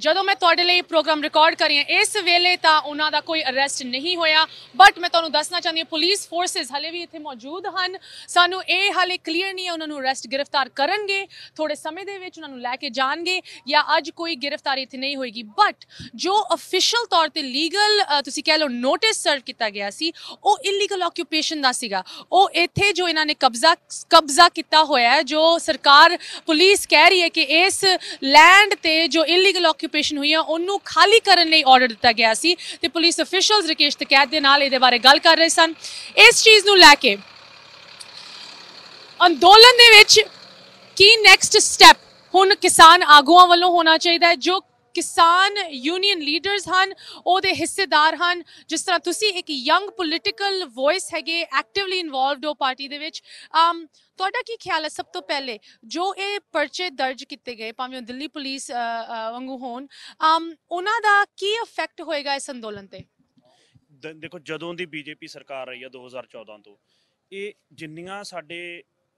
ਜਦੋਂ ਮੈਂ ਤੁਹਾਡੇ ਲਈ ਪ੍ਰੋਗਰਾਮ ਰਿਕਾਰਡ ਕਰ ਹਾਂ, ਇਸ ਵੇਲੇ ਤਾਂ ਉਹਨਾਂ ਦਾ ਕੋਈ ਅਰੈਸਟ ਨਹੀਂ ਹੋਇਆ ਬਟ ਮੈਂ ਤੁਹਾਨੂੰ ਦੱਸਣਾ ਚਾਹੁੰਦੀ ਹਾਂ ਪੁਲਿਸ ਫੋਰਸਸ ਹਲੇ ਵੀ ਇੱਥੇ ਮੌਜੂਦ ਹਨ। ਸਾਨੂੰ ਇਹ ਹਾਲੇ ਕਲੀਅਰ ਨਹੀਂ ਹੈ ਉਹਨਾਂ ਨੂੰ ਅਰੈਸਟ ਗ੍ਰਿਫਤਾਰ ਕਰਨਗੇ ਥੋੜੇ ਸਮੇਂ ਦੇ ਵਿੱਚ ਉਹਨਾਂ ਨੂੰ ਲੈ ਕੇ ਜਾਣਗੇ ਜਾਂ ਅੱਜ ਕੋਈ ਗ੍ਰਿਫਤਾਰੀ ਇੱਥੇ ਨਹੀਂ ਹੋਏਗੀ। ਬਟ ਜੋ ਅਫੀਸ਼ੀਅਲ ਤੌਰ ਤੇ ਲੀਗਲ ਤੁਸੀਂ ਕਹਿ ਲਓ ਨੋਟਿਸ ਸਰਵ ਕੀਤਾ ਗਿਆ ਸੀ, ਉਹ ਇਲੀਗਲ ਆਕਿਊਪੇਸ਼ਨ ਦਾ ਸੀਗਾ। ਉਹ ਇੱਥੇ ਜੋ ਇਹਨਾਂ ਨੇ ਕਬਜ਼ਾ ਕਬਜ਼ਾ ਕੀਤਾ ਹੋਇਆ ਹੈ, ਜੋ ਸਰਕਾਰ ਪੁਲਿਸ ਕਹਿ ਰਹੀ ਹੈ ਕਿ ਇਸ ਲੈਂਡ ਤੇ ਜੋ ਇਲੀਗਲ ਆਕਿਊਪੇਸ਼ਨ ਹੋਈ ਉਹਨੂੰ ਖਾਲੀ ਕਰਨ ਲਈ ਆਰਡਰ ਦਿੱਤਾ ਗਿਆ ਸੀ ਤੇ ਪੁਲਿਸ ਅਫੀਸ਼ੀਅਲਸ ਰਕੇਸ਼ ਤਕੈਤ ਦੇ ਨਾਲ ਇਹਦੇ ਬਾਰੇ ਗੱਲ ਕਰ ਰਹੇ ਸਨ। ਇਸ ਚੀਜ਼ ਨੂੰ ਲੈ ਕੇ ਅੰਦੋਲਨ ਦੇ ਵਿੱਚ ਕੀ ਨੈਕਸਟ ਸਟੈਪ ਹੁਣ ਕਿਸਾਨ ਆਗੂਆਂ ਵੱਲੋਂ ਹੋਣਾ ਚਾਹੀਦਾ ਹੈ, ਜੋ ਕਿਸਾਨ ਯੂਨੀਅਨ ਲੀਡਰਸ ਹਨ, ਉਹਦੇ ਹਿੱਸੇਦਾਰ ਹਨ। ਜਿਸ ਤਰ੍ਹਾਂ ਤੁਸੀਂ ਇੱਕ ਯੰਗ ਪੋਲੀਟੀਕਲ ਵੌਇਸ ਹੈਗੇ ਐਕਟਿਵਲੀ ਇਨਵੋਲਵਡ ਹੋ ਪਾਰਟੀ ਦੇ ਵਿੱਚ, ਅਮ ਤੁਹਾਡਾ ਕੀ ਖਿਆਲ ਹੈ ਸਭ ਤੋਂ ਪਹਿਲੇ ਜੋ ਇਹ ਪਰਚੇ ਦਰਜ ਕੀਤੇ ਗਏ ਭਾਵੇਂ ਉਹ ਦਿੱਲੀ ਪੁਲਿਸ ਅ, ਅ, ਵਾਂਗੂ ਹੋਣ ਅਮ ਉਹਨਾਂ ਦਾ ਕੀ ਇਫੈਕਟ ਹੋਏਗਾ ਇਸ ਅੰਦੋਲਨ ਤੇ? ਦ- ਦੇਖੋ ਜਦੋਂ ਦੀ ਬੀਜੇਪੀ ਸਰਕਾਰ ਰਹੀ ਆ 2014 ਤੋਂ ਇਹ ਜਿੰਨੀਆਂ ਸਾਡੇ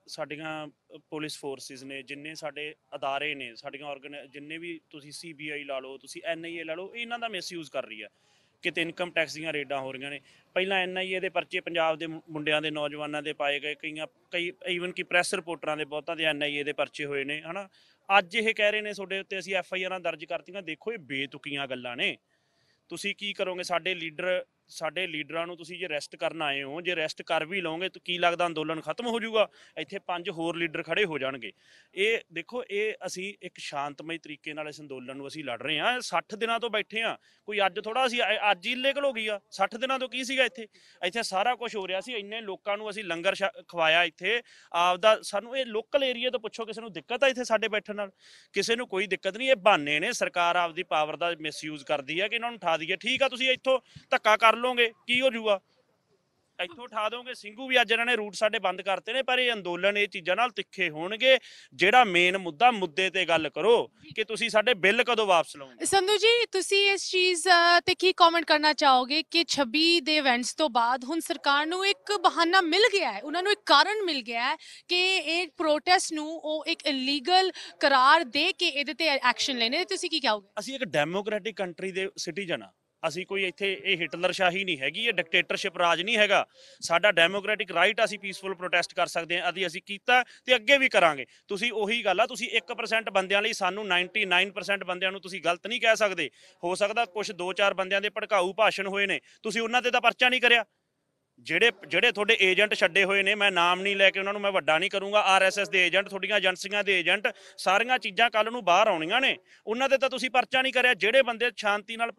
ਸਾਡੀਆਂ ਅ, ਪੁਲਿਸ ਫੋਰਸਿਸ ਨੇ ਜਿੰਨੇ ਸਾਡੇ ਅਦਾਰੇ ਨੇ ਸਾਡੀਆਂ ਆਰਗਨ ਜਿੰਨੇ ਵੀ ਤੁਸੀਂ ਸੀਬੀਆਈ ਲਾ ਲਓ ਤੁਸੀਂ ਐਨਆਈਏ ਲਾ ਲਓ ਇਹ ਇਹਨਾਂ ਦਾ ਮਿਸਯੂਜ਼ ਕਰ ਰਹੀ ਆ। ਕਿਤੇ ਇਨਕਮ ਟੈਕਸ ਦੀਆਂ ਰੇਡਾਂ ਹੋ ਰਹੀਆਂ ਨੇ। ਪਹਿਲਾਂ ਐਨਆਈਏ ਦੇ ਪਰਚੇ ਪੰਜਾਬ ਦੇ ਮੁੰਡਿਆਂ ਦੇ ਨੌਜਵਾਨਾਂ ਦੇ ਪਾਏ ਗਏ। ਕਈਆਂ, ਕਈ ਈਵਨ ਕਿ ਪ੍ਰੈਸ ਰਿਪੋਰਟਰਾਂ ਦੇ ਬਹੁਤਾਂ ਦੇ ਐਨਆਈਏ ਦੇ ਪਰਚੇ ਹੋਏ ਨੇ, ਹਨਾ? ਅੱਜ ਇਹ ਕਹਿ ਰਹੇ ਨੇ ਤੁਹਾਡੇ ਉੱਤੇ ਅਸੀਂ ਐਫਆਈਆਰਾਂ ਦਰਜ ਕਰਤੀਆਂ। ਦੇਖੋ ਇਹ ਬੇਤੁਕੀਆਂ ਗੱਲਾਂ ਨੇ। ਤੁਸੀਂ ਕੀ ਕਰੋਗੇ? ਸਾਡੇ ਲੀਡਰ ਸਾਡੇ ਲੀਡਰਾਂ ਨੂੰ ਤੁਸੀਂ ਜੇ ਰੈਸਟ ਕਰਨ ਆਏ ਹੋ, ਜੇ ਰੈਸਟ ਕਰ ਵੀ ਲਓਗੇ ਤਾਂ ਕੀ ਲੱਗਦਾ ਅੰਦੋਲਨ ਖਤਮ ਹੋ ਜਾਊਗਾ? ਇੱਥੇ ਪੰਜ ਹੋਰ ਲੀਡਰ ਖੜੇ ਹੋ ਜਾਣਗੇ। ਇਹ ਦੇਖੋ, ਇਹ ਅਸੀਂ ਇੱਕ ਸ਼ਾਂਤਮਈ ਤਰੀਕੇ ਨਾਲ ਇਸ ਅੰਦੋਲਨ ਨੂੰ ਅਸੀਂ ਲੜ ਰਹੇ ਹਾਂ। 60 ਦਿਨਾਂ ਤੋਂ ਬੈਠੇ ਆ ਕੋਈ ਅੱਜ ਥੋੜਾ ਅਸੀਂ ਅੱਜ ਹੀ ਇਲੀਗਲ ਹੋ ਗਈ ਆ। 60 ਦਿਨਾਂ ਤੋਂ ਕੀ ਸੀਗਾ ਇੱਥੇ? ਇੱਥੇ ਸਾਰਾ ਕੁਝ ਹੋ ਰਿਹਾ ਸੀ। ਇੰਨੇ ਲੋਕਾਂ ਨੂੰ ਅਸੀਂ ਲੰਗਰ ਛ- ਖਵਾਇਆ ਇੱਥੇ। ਆਪਦਾ ਸਾਨੂੰ ਇਹ ਲੋਕਲ ਏਰੀਆ ਤੋਂ ਪੁੱਛੋ, ਕਿਸੇ ਨੂੰ ਦਿੱਕਤ ਆ ਇੱਥੇ ਸਾਡੇ ਬੈਠਣ ਨਾਲ? ਕਿਸੇ ਨੂੰ ਕੋਈ ਦਿੱਕਤ ਨਹੀਂ। ਇਹ ਬਹਾਨੇ ਨੇ। ਸਰਕਾਰ ਆਪਦੀ ਪਾਵਰ ਦਾ ਮਿਸਯੂਜ਼ ਕਰਦੀ ਹੈ ਕਿ ਇਹਨਾਂ ਨੂੰ ਉਠਾ ਦਈਏ। ਠੀਕ ਆ, ਤੁਸੀਂ ਇੱਥੋਂ ਧੱਕਾ ਕਰ ਲਓਗੇ ਕੀ ਹੋ ਜਾਊਗਾ? ਇੱਥੋਂ ਉਠਾ ਦੋਗੇ। ਸਿੰਘੂ ਵੀ ਅੱਜ ਇਹਨਾਂ ਨੇ ਰੂਟ ਸਾਡੇ ਬੰਦ ਕਰਤੇ ਨੇ ਪਰ ਇਹ ਅੰਦੋਲਨ ਇਹ ਚੀਜ਼ਾਂ ਨਾਲ ਤਿੱਖੇ ਹੋਣਗੇ। ਜਿਹੜਾ ਮੇਨ ਮੁੱਦਾ ਮੁੱਦੇ ਤੇ ਗੱਲ ਕਰੋ ਕਿ ਤੁਸੀਂ ਸਾਡੇ ਬਿੱਲ ਕਦੋਂ ਵਾਪਸ ਲਓਗੇ ਸੰਧੂ ਜੀ ਤੁਸੀਂ ਇਸ ਚੀਜ਼ ਤੇ ਕੀ ਕਮੈਂਟ ਕਰਨਾ ਚਾਹੋਗੇ ਕਿ 26 ਦੇ ਇਵੈਂਟਸ ਤੋਂ ਬਾਅਦ ਹੁਣ ਸਰਕਾਰ ਨੂੰ ਇੱਕ ਬਹਾਨਾ ਮਿਲ ਗਿਆ ਹੈ ਉਹਨਾਂ ਨੂੰ ਇੱਕ ਕਾਰਨ ਮਿਲ ਗਿਆ ਹੈ ਕਿ ਇਹ ਪ੍ਰੋਟੈਸਟ ਨੂੰ ਉਹ ਇੱਕ ਇਲੀਗਲ ਕਰਾਰ ਦੇ ਕੇ ਇਹਦੇ ਤੇ ਐਕਸ਼ਨ ਲੈਣੇ ਤੁਸੀਂ ਕੀ ਕਹੋਗੇ? ਅਸੀਂ ਇੱਕ ਡੈਮੋਕ੍ਰੈਟਿਕ ਕੰਟਰੀ ਦੇ ਸਿਟੀਜ਼ਨ ਆ ਅਸੀਂ ਕੋਈ ਇੱਥੇ ਇਹ ਹਿਟਲਰ ਸ਼ਾਹੀ ਨਹੀਂ ਹੈਗੀ, ਇਹ ਡਿਕਟੇਟਰਸ਼ਿਪ ਰਾਜ ਨਹੀਂ ਹੈਗਾ। ਸਾਡਾ ਡੈਮੋਕ੍ਰੈਟਿਕ ਰਾਈਟ ਅਸੀਂ ਪੀਸਫੁਲ ਪ੍ਰੋਟੈਸਟ ਕਰ ਸਕਦੇ ਹਾਂ ਅਸੀਂ ਅਸੀਂ ਕੀਤਾ ਤੇ ਅੱਗੇ ਵੀ ਕਰਾਂਗੇ। ਤੁਸੀਂ ਉਹੀ ਗੱਲ ਆ, ਤੁਸੀਂ 1% ਬੰਦਿਆਂ ਲਈ ਸਾਨੂੰ 99% ਬੰਦਿਆਂ ਨੂੰ ਤੁਸੀਂ ਗਲਤ ਨਹੀਂ ਕਹਿ ਸਕਦੇ। ਹੋ ਸਕਦਾ ਕੁਝ 2-4 ਬੰਦਿਆਂ ਦੇ ਭੜਕਾਊ ਭਾਸ਼ਣ ਹੋਏ ਨੇ, ਤੁਸੀਂ ਉਹਨਾਂ ਤੇ ਤਾਂ ਪਰਚਾ ਨਹੀਂ ਕਰਿਆ। ਜਿਹੜੇ ਜਿਹੜੇ ਤੁਹਾਡੇ ਏਜੰਟ ਛੱਡੇ ਹੋਏ ਨੇ, ਮੈਂ ਨਾਮ ਨਹੀਂ ਲੈ ਕੇ ਉਹਨਾਂ ਨੂੰ ਮੈਂ ਵੱਡਾ ਨਹੀਂ ਕਰੂੰਗਾ। ਆਰਐਸਐਸ ਦੇ ਏਜੰਟ, ਤੁਹਾਡੀਆਂ ਏਜੰਸੀਆਂ ਦੇ ਏਜੰਟ, ਸਾਰੀਆਂ ਚੀਜ਼ਾਂ ਕੱਲ ਨੂੰ ਬਾਹਰ ਆਉਣੀਆਂ ਨੇ। ਉਹਨਾਂ ਤੇ ਤਾਂ ਤੁਸੀਂ ਪਰਚਾ ਨਹੀਂ ਕਰਿਆ। ਜਿਹੜੇ ਬੰਦੇ ਸ਼ਾਂਤੀ ਨਾਲ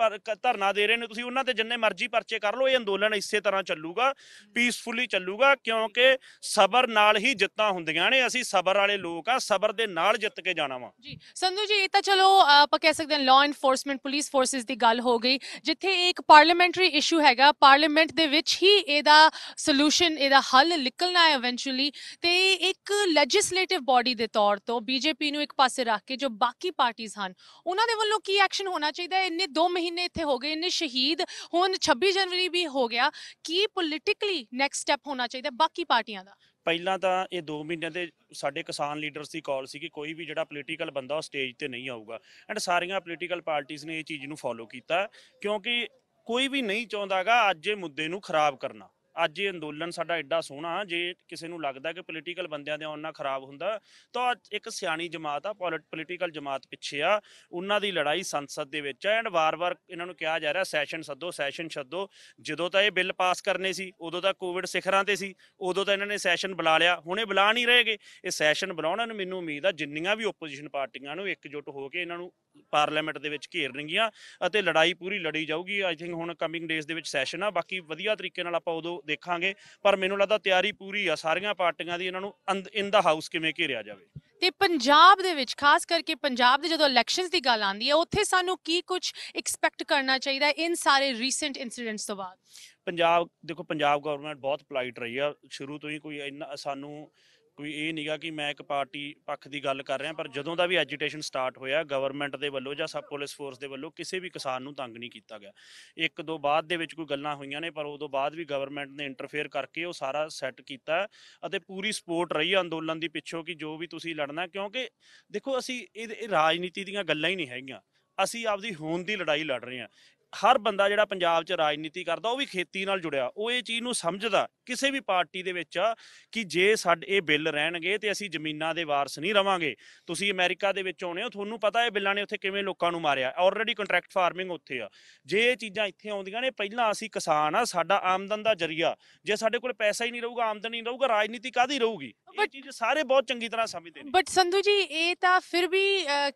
ਧਰਨਾ ਦੇ ਰਹੇ ਨੇ, ਤੁਸੀਂ ਉਹਨਾਂ ਤੇ ਜਿੰਨੇ ਮਰਜ਼ੀ ਪਰਚੇ ਕਰ ਲਓ। ਇਹ ਅੰਦੋਲਨ ਇਸੇ ਤਰ੍ਹਾਂ ਚੱਲੂਗਾ ਪੀਸਫੁਲੀ ਚੱਲੂਗਾ, ਕਿਉਂਕਿ ਸਬਰ ਨਾਲ ਹੀ ਜਿੱਤਾਂ ਹੁੰਦੀਆਂ ਨੇ। ਅਸੀਂ ਸਬਰ ਵਾਲੇ ਲੋਕ ਆ, ਸਬਰ ਦੇ ਨਾਲ ਜਿੱਤ ਕੇ ਜਾਣਾ ਵਾ। ਜੀ, ਸੰਧੂ ਜੀ, ਇਹ ਤਾਂ ਚਲੋ, ਆਪਾਂ ਕਹਿ ਸਕਦੇ ਹਾਂ ਲਾਅ ਇਨਫੋਰਸਮੈਂਟ ਪੁਲਿਸ ਫੋਰਸਸ ਦੀ ਗੱਲ ਹੋ ਗਈ। ਜਿੱਥੇ ਇੱਕ ਪਾਰਲੀਮੈਂਟਰੀ ਇਸ਼ੂ ਹੈਗਾ ਪਾਰਲੀਮੈਂਟ ਦੇ ਵਿੱਚ ਹੀ ਇਹਦਾ ਇਹਦਾ ਸੋਲੂਸ਼ਨ ਇਹਦਾ ਹੱਲ ਨਿਕਲਣਾ ਹੈ ਇਵੈਂਚੁਅਲੀ ਤੇ ਇੱਕ ਲੈਜਿਸਲੇਟਿਵ ਬਾਡੀ ਦੇ ਤੌਰ ਤੋਂ ਬੀਜੇਪੀ ਨੂੰ ਇੱਕ ਪਾਸੇ ਰੱਖ ਕੇ ਜੋ ਬਾਕੀ ਪਾਰਟੀਆਂ ਹਨ, ਉਹਨਾਂ ਦੇ ਵੱਲੋਂ ਕੀ ਐਕਸ਼ਨ ਹੋਣਾ ਚਾਹੀਦਾ ਹੈ? ਇੰਨੇ 2 ਮਹੀਨੇ ਇੱਥੇ ਹੋ ਗਏ, ਇੰਨੇ ਸ਼ਹੀਦ ਹੁਣ 26 ਜਨਵਰੀ ਵੀ ਹੋ ਗਿਆ, ਕੀ ਪੋਲਿਟਿਕਲੀ ਨੈਕਸਟ ਸਟੈਪ ਹੋਣਾ ਚਾਹੀਦਾ ਬਾਕੀ ਪਾਰਟੀਆਂ ਦਾ? ਪਹਿਲਾਂ ਤਾਂ ਇਹ 2 ਮਹੀਨਿਆਂ ਦੇ ਸਾਡੇ ਕਿਸਾਨ ਲੀਡਰਸ ਦੀ ਕਾਲ ਸੀ ਕਿ ਕੋਈ ਵੀ ਜਿਹੜਾ ਪੋਲੀਟੀਕਲ ਬੰਦਾ ਉਹ ਸਟੇਜ ਤੇ ਨਹੀਂ ਆਊਗਾ। ਐਂਡ ਸਾਰੀਆਂ ਪੋਲੀਟੀਕਲ ਪਾਰਟੀਆਂ ਨੇ ਇਹ ਚੀਜ਼ ਨੂੰ ਫੋਲੋ ਕੀਤਾ, ਕਿਉਂਕਿ ਕੋਈ ਵੀ ਨਹੀਂ ਚਾਹੁੰਦਾਗਾ ਅੱਜ ਇਹ ਮੁੱਦੇ ਨੂੰ ਖਰਾਬ ਕਰਨਾ। ਅੱਜ ਇਹ ਅੰਦੋਲਨ ਸਾਡਾ ਐਡਾ ਸੋਹਣਾ ਜੇ ਕਿਸੇ ਨੂੰ ਲੱਗਦਾ ਕਿ ਪੋਲੀਟੀਕਲ ਬੰਦਿਆਂ ਦੇ ਆਉਣ ਨਾਲ ਖਰਾਬ ਹੁੰਦਾ, ਤਾਂ ਅੱਜ ਇੱਕ ਸਿਆਣੀ ਜਮਾਤ ਆ ਪੋਲੀਟੀਕਲ ਜਮਾਤ ਪਿੱਛੇ ਆ, ਉਹਨਾਂ ਦੀ ਲੜਾਈ ਸੰਸਦ ਦੇ ਵਿੱਚ ਹੈ ਐਂਡ ਵਾਰ-ਵਾਰ ਇਹਨਾਂ ਨੂੰ ਕਿਹਾ ਜਾ ਰਿਹਾ ਸੈਸ਼ਨ ਸੱਦੋ ਸੈਸ਼ਨ ਸੱਦੋ ਜਦੋਂ ਤਾਂ ਇਹ ਬਿੱਲ ਪਾਸ ਕਰਨੇ ਸੀ, ਉਦੋਂ ਤਾਂ ਕੋਵਿਡ ਸਿਖਰਾਂ ਤੇ ਸੀ, ਉਦੋਂ ਤਾਂ ਇਹਨਾਂ ਨੇ ਸੈਸ਼ਨ ਬੁਲਾ ਲਿਆ, ਹੁਣ ਇਹ ਬੁਲਾ ਨਹੀਂ ਰਹੇਗੇ ਇਹ ਸੈਸ਼ਨ ਬੁਲਾਉਣਾ ਨੂੰ ਮੈਨੂੰ ਉਮੀਦ ਆ ਜਿੰਨੀਆਂ ਵੀ ਓਪੋਜੀਸ਼ਨ ਪਾਰਟੀਆਂ ਨੂੰ ਇਕਜੁੱਟ ਹੋ ਕੇ ਇਹਨਾਂ ਨੂੰ ਪਾਰਲੀਮੈਂਟ ਦੇ ਵਿੱਚ ਘੇਰਨਗੀਆਂ, ਅਤੇ ਲੜਾਈ ਪੂਰੀ ਲੜੀ ਜਾਊਗੀ ਆਈ ਥਿੰਕ ਹੁਣ ਕਮਿੰਗ ਡੇਜ਼ ਦੇ ਵਿੱਚ ਸੈਸ਼ਨ ਆ, ਬਾਕੀ ਵਧੀਆ ਤਰੀਕੇ ਨਾਲ ਆਪਾਂ ਉਦੋਂ ਦੇਖਾਂਗੇ ਪਰ ਮੈਨੂੰ ਲੱਗਦਾ ਤਿਆਰੀ ਪੂਰੀ ਆ ਸਾਰੀਆਂ ਪਾਰਟੀਆਂ ਦੀ ਇਹਨਾਂ ਨੂੰ ਇਨ ਦਾ ਹਾਊਸ ਕਿਵੇਂ ਘੇਰਿਆ ਜਾਵੇ। ਤੇ ਪੰਜਾਬ ਦੇ ਵਿੱਚ ਖਾਸ ਕਰਕੇ ਪੰਜਾਬ ਦੇ ਜਦੋਂ ਇਲੈਕਸ਼ਨਸ ਦੀ ਗੱਲ ਆਉਂਦੀ ਹੈ ਉੱਥੇ ਸਾਨੂੰ ਕੀ ਕੁਝ ਐਕਸਪੈਕਟ ਕਰਨਾ ਚਾਹੀਦਾ ਹੈ ਇਨ ਸਾਰੇ ਰੀਸੈਂਟ ਇਨਸੀਡੈਂਟਸ ਤੋਂ ਬਾਅਦ? ਪੰਜਾਬ ਦੇਖੋ ਪੰਜਾਬ ਗਵਰਨਮੈਂਟ ਬਹੁਤ ਪੋਲਾਈਟ ਰਹੀ ਆ ਸ਼ੁਰੂ ਤੋਂ ਹੀ ਕੋਈ ਇੰਨਾ ਸਾਨੂੰ ਕੋਈ ਇਹ ਨਹੀਂਗਾ ਕਿ ਮੈਂ ਇੱਕ ਪਾਰਟੀ ਪੱਖ ਦੀ ਗੱਲ ਕਰ ਰਿਹਾ, ਪਰ ਜਦੋਂ ਦਾ ਵੀ ਐਜੀਟੇਸ਼ਨ ਸਟਾਰਟ ਹੋਇਆ ਗਵਰਨਮੈਂਟ ਦੇ ਵੱਲੋਂ ਜਾਂ ਸਬ ਪੁਲਿਸ ਫੋਰਸ ਦੇ ਵੱਲੋਂ ਕਿਸੇ ਵੀ ਕਿਸਾਨ ਨੂੰ ਤੰਗ ਨਹੀਂ ਕੀਤਾ ਗਿਆ। ਇੱਕ ਦੋ ਬਾਅਦ ਦੇ ਵਿੱਚ ਕੋਈ ਗੱਲਾਂ ਹੋਈਆਂ ਨੇ, ਪਰ ਉਦੋਂ ਬਾਅਦ ਵੀ ਗਵਰਨਮੈਂਟ ਨੇ ਇੰਟਰਫੇਅਰ ਕਰਕੇ ਉਹ ਸਾਰਾ ਸੈੱਟ ਕੀਤਾ ਅਤੇ ਪੂਰੀ ਸਪੋਰਟ ਰਹੀ ਅੰਦੋਲਨ ਦੀ ਪਿੱਛੋਂ ਕਿ ਜੋ ਵੀ ਤੁਸੀਂ ਲੜਨਾ, ਕਿਉਂਕਿ ਦੇਖੋ ਅਸੀਂ ਇਹ ਇਹ ਰਾਜਨੀਤੀ ਦੀਆਂ ਗੱਲਾਂ ਹੀ ਨਹੀਂ ਹੈਗੀਆਂ। ਅਸੀਂ ਆਪਦੀ ਹੋਂਦ ਦੀ ਲੜਾਈ ਲੜ ਰਹੇ ਹਾਂ। ਹਰ ਬੰਦਾ ਜਿਹੜਾ ਪੰਜਾਬ 'ਚ ਰਾਜਨੀਤੀ ਕਰਦਾ ਉਹ ਵੀ ਖੇਤੀ ਨਾਲ ਜੁੜਿਆ। ਉਹ ਇਹ ਚੀਜ਼ ਨੂੰ ਸਮਝਦਾ ਕਿਸੇ ਵੀ ਪਾਰਟੀ ਦੇ ਵਿੱਚ ਆ ਕਿ ਜੇ ਸਾਡੇ ਇਹ ਬਿੱਲ ਰਹਿਣਗੇ ਤੇ ਅਸੀਂ ਜ਼ਮੀਨਾਂ ਦੇ ਵਾਰਸ ਨਹੀਂ ਰਵਾਂਗੇ। ਤੁਸੀਂ ਅਮਰੀਕਾ ਦੇ ਵਿੱਚ ਆਉਣੇ ਹੋ ਤੁਹਾਨੂੰ ਪਤਾ ਇਹ ਬਿੱਲਾਂ ਨੇ ਉੱਥੇ ਕਿਵੇਂ ਲੋਕਾਂ ਨੂੰ ਮਾਰਿਆ। ਆਲਰੇਡੀ ਕੰਟਰੈਕਟ ਫਾਰਮਿੰਗ ਉੱਥੇ ਆ। ਜੇ ਇਹ ਚੀਜ਼ਾਂ ਇੱਥੇ ਆਉਂਦੀਆਂ ਨੇ ਪਹਿਲਾਂ ਅਸੀਂ ਕਿਸਾਨ ਆ ਸਾਡਾ ਆਮਦਨ ਦਾ ਜ਼ਰੀਆ। ਜੇ ਸਾਡੇ ਕੋਲ ਪੈਸਾ ਹੀ ਨਹੀਂ ਰਹੂਗਾ ਆਮਦਨ ਨਹੀਂ ਰਹੂਗਾ ਰਾਜਨੀਤੀ ਕਾਦੀ ਰਹੂਗੀ? ਇਹ ਚੀਜ਼ ਸਾਰੇ ਬਹੁਤ ਚੰਗੀ ਤਰ੍ਹਾਂ ਸਮਝਦੇ ਨੇ। ਬਟ ਸੰਧੂ ਜੀ ਇਹ ਤਾਂ ਫਿਰ ਵੀ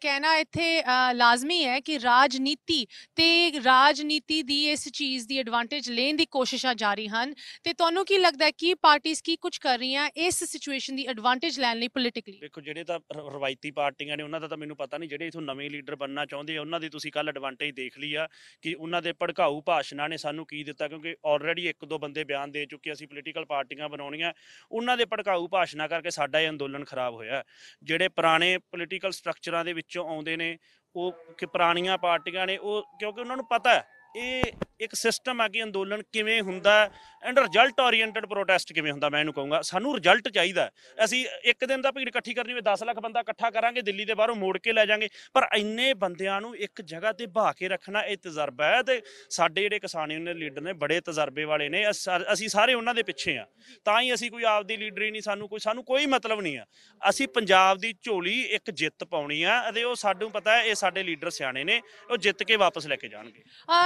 ਕਹਿਣਾ ਇੱਥੇ ਲਾਜ਼ਮੀ ਹੈ ਕਿ ਰਾਜਨੀਤੀ ਤੇ ਰਾਜਨੀਤੀ ਦੀ ਇਸ ਚੀਜ਼ ਦੀ ਐਡਵਾਂਟੇਜ ਲੈਣ ਦੀ ਕੋਸ਼ਿਸ਼ਾਂ ਜਾਰੀ ਹਨ ਤੇ ਤੁਹਾਨੂੰ ਕੀ ਲੱਗਦਾ ਹੈ ਕਿ ਪਾਰਟੀਆਂ ਕੀ ਕੁਝ ਕਰ ਰਹੀਆਂ ਇਸ ਸਿਚੁਏਸ਼ਨ ਦੀ ਐਡਵਾਂਟੇਜ ਲੈਣ ਲਈ ਪੋਲਿਟਿਕਲੀ ਵੇਖੋ ਜਿਹੜੇ ਤਾਂ ਰਵਾਇਤੀ ਪਾਰਟੀਆਂ ਨੇ, ਉਹਨਾਂ ਦਾ ਤਾਂ ਮੈਨੂੰ ਪਤਾ ਨਹੀਂ, ਜਿਹੜੇ ਇਥੋਂ ਨਵੇਂ ਲੀਡਰ ਬਣਨਾ ਚਾਹੁੰਦੇ ਆ, ਉਹਨਾਂ ਦੀ ਤੁਸੀਂ ਕੱਲ ਐਡਵਾਂਟੇਜ ਦੇਖ ਲਈ ਆ ਕਿ ਉਹਨਾਂ ਦੇ ਭੜਕਾਊ ਭਾਸ਼ਣਾਂ ਨੇ ਸਾਨੂੰ ਕੀ ਦਿੱਤਾ, ਕਿਉਂਕਿ ਆਲਰੇਡੀ ਇੱਕ ਦੋ ਬੰਦੇ ਬਿਆਨ ਦੇ ਚੁੱਕੇ ਅਸੀਂ ਪੋਲੀਟੀਕਲ ਪਾਰਟੀਆਂ ਬਣਾਉਣੀਆਂ, ਉਹਨਾਂ ਦੇ ਭੜਕਾਊ ਭਾਸ਼ਣਾਂ ਕਰਕੇ ਸਾਡਾ ਇਹ ਅੰਦੋਲਨ ਖਰਾਬ ਹੋਇਆ। ਜਿਹੜੇ ਪੁਰਾਣੇ ਪੋਲੀਟੀਕਲ ਸਟਰਕਚਰਾਂ ਦੇ ਵਿੱਚੋਂ ਆਉਂਦੇ ਨੇ ਉਹ ਕਿ ਪੁਰਾਣੀਆਂ ਪਾਰਟੀਆਂ ਨੇ, ਉਹ ਕਿਉਂਕਿ ਉਹਨਾਂ ਨੂੰ ਪਤਾ ਹੈ, ਇਹ ਇੱਕ ਸਿਸਟਮ ਆ ਕਿ ਅੰਦੋਲਨ ਕਿਵੇਂ ਹੁੰਦਾ ਐਂਡ ਰਿਜ਼ਲਟ ਓਰੀਐਂਟਡ ਪ੍ਰੋਟੈਸਟ ਕਿਵੇਂ ਹੁੰਦਾ? ਮੈਂ ਇਹਨੂੰ ਕਹੂੰਗਾ, ਸਾਨੂੰ ਰਿਜ਼ਲਟ ਚਾਹੀਦਾ ਅਸੀਂ ਇੱਕ ਦਿਨ ਦਾ ਭੀੜ ਇਕੱਠੀ ਕਰਨੀ ਹੋਵੇ 10 ਲੱਖ ਬੰਦਾ ਇਕੱਠਾ ਕਰਾਂਗੇ, ਦਿੱਲੀ ਦੇ ਬਾਹਰੋਂ ਮੋੜ ਕੇ ਲੈ ਜਾਾਂਗੇ। ਪਰ ਇੰਨੇ ਬੰਦਿਆਂ ਨੂੰ ਇੱਕ ਜਗ੍ਹਾ ਤੇ ਬਹਾ ਕੇ ਰੱਖਣਾ, ਇਹ ਤਜਰਬਾ ਹੈ ਤੇ ਸਾਡੇ ਜਿਹੜੇ ਕਿਸਾਨ ਯੂਨੀਅਨ ਲੀਡਰ ਨੇ, ਬੜੇ ਤਜਰਬੇ ਵਾਲੇ ਨੇ। ਅਸੀਂ ਸਾਰੇ ਉਹਨਾਂ ਦੇ ਪਿੱਛੇ ਆ ਤਾਂ ਹੀ ਅਸੀਂ ਕੋਈ ਆਪਦੀ ਲੀਡਰੀ ਨਹੀਂ, ਸਾਨੂੰ ਕੋਈ ਸਾਨੂੰ ਕੋਈ ਮਤਲਬ ਨਹੀਂ ਆ। ਅਸੀਂ ਪੰਜਾਬ ਦੀ ਝੋਲੀ ਇੱਕ ਜਿੱਤ ਪਾਉਣੀ ਆ ਅਤੇ ਉਹ ਸਾਨੂੰ ਪਤਾ ਹੈ, ਇਹ ਸਾਡੇ ਲੀਡਰ ਸਿਆਣੇ ਨੇ, ਉਹ ਜਿੱਤ ਕੇ ਵਾਪਸ ਲੈ ਕੇ ਜਾਣਗੇ।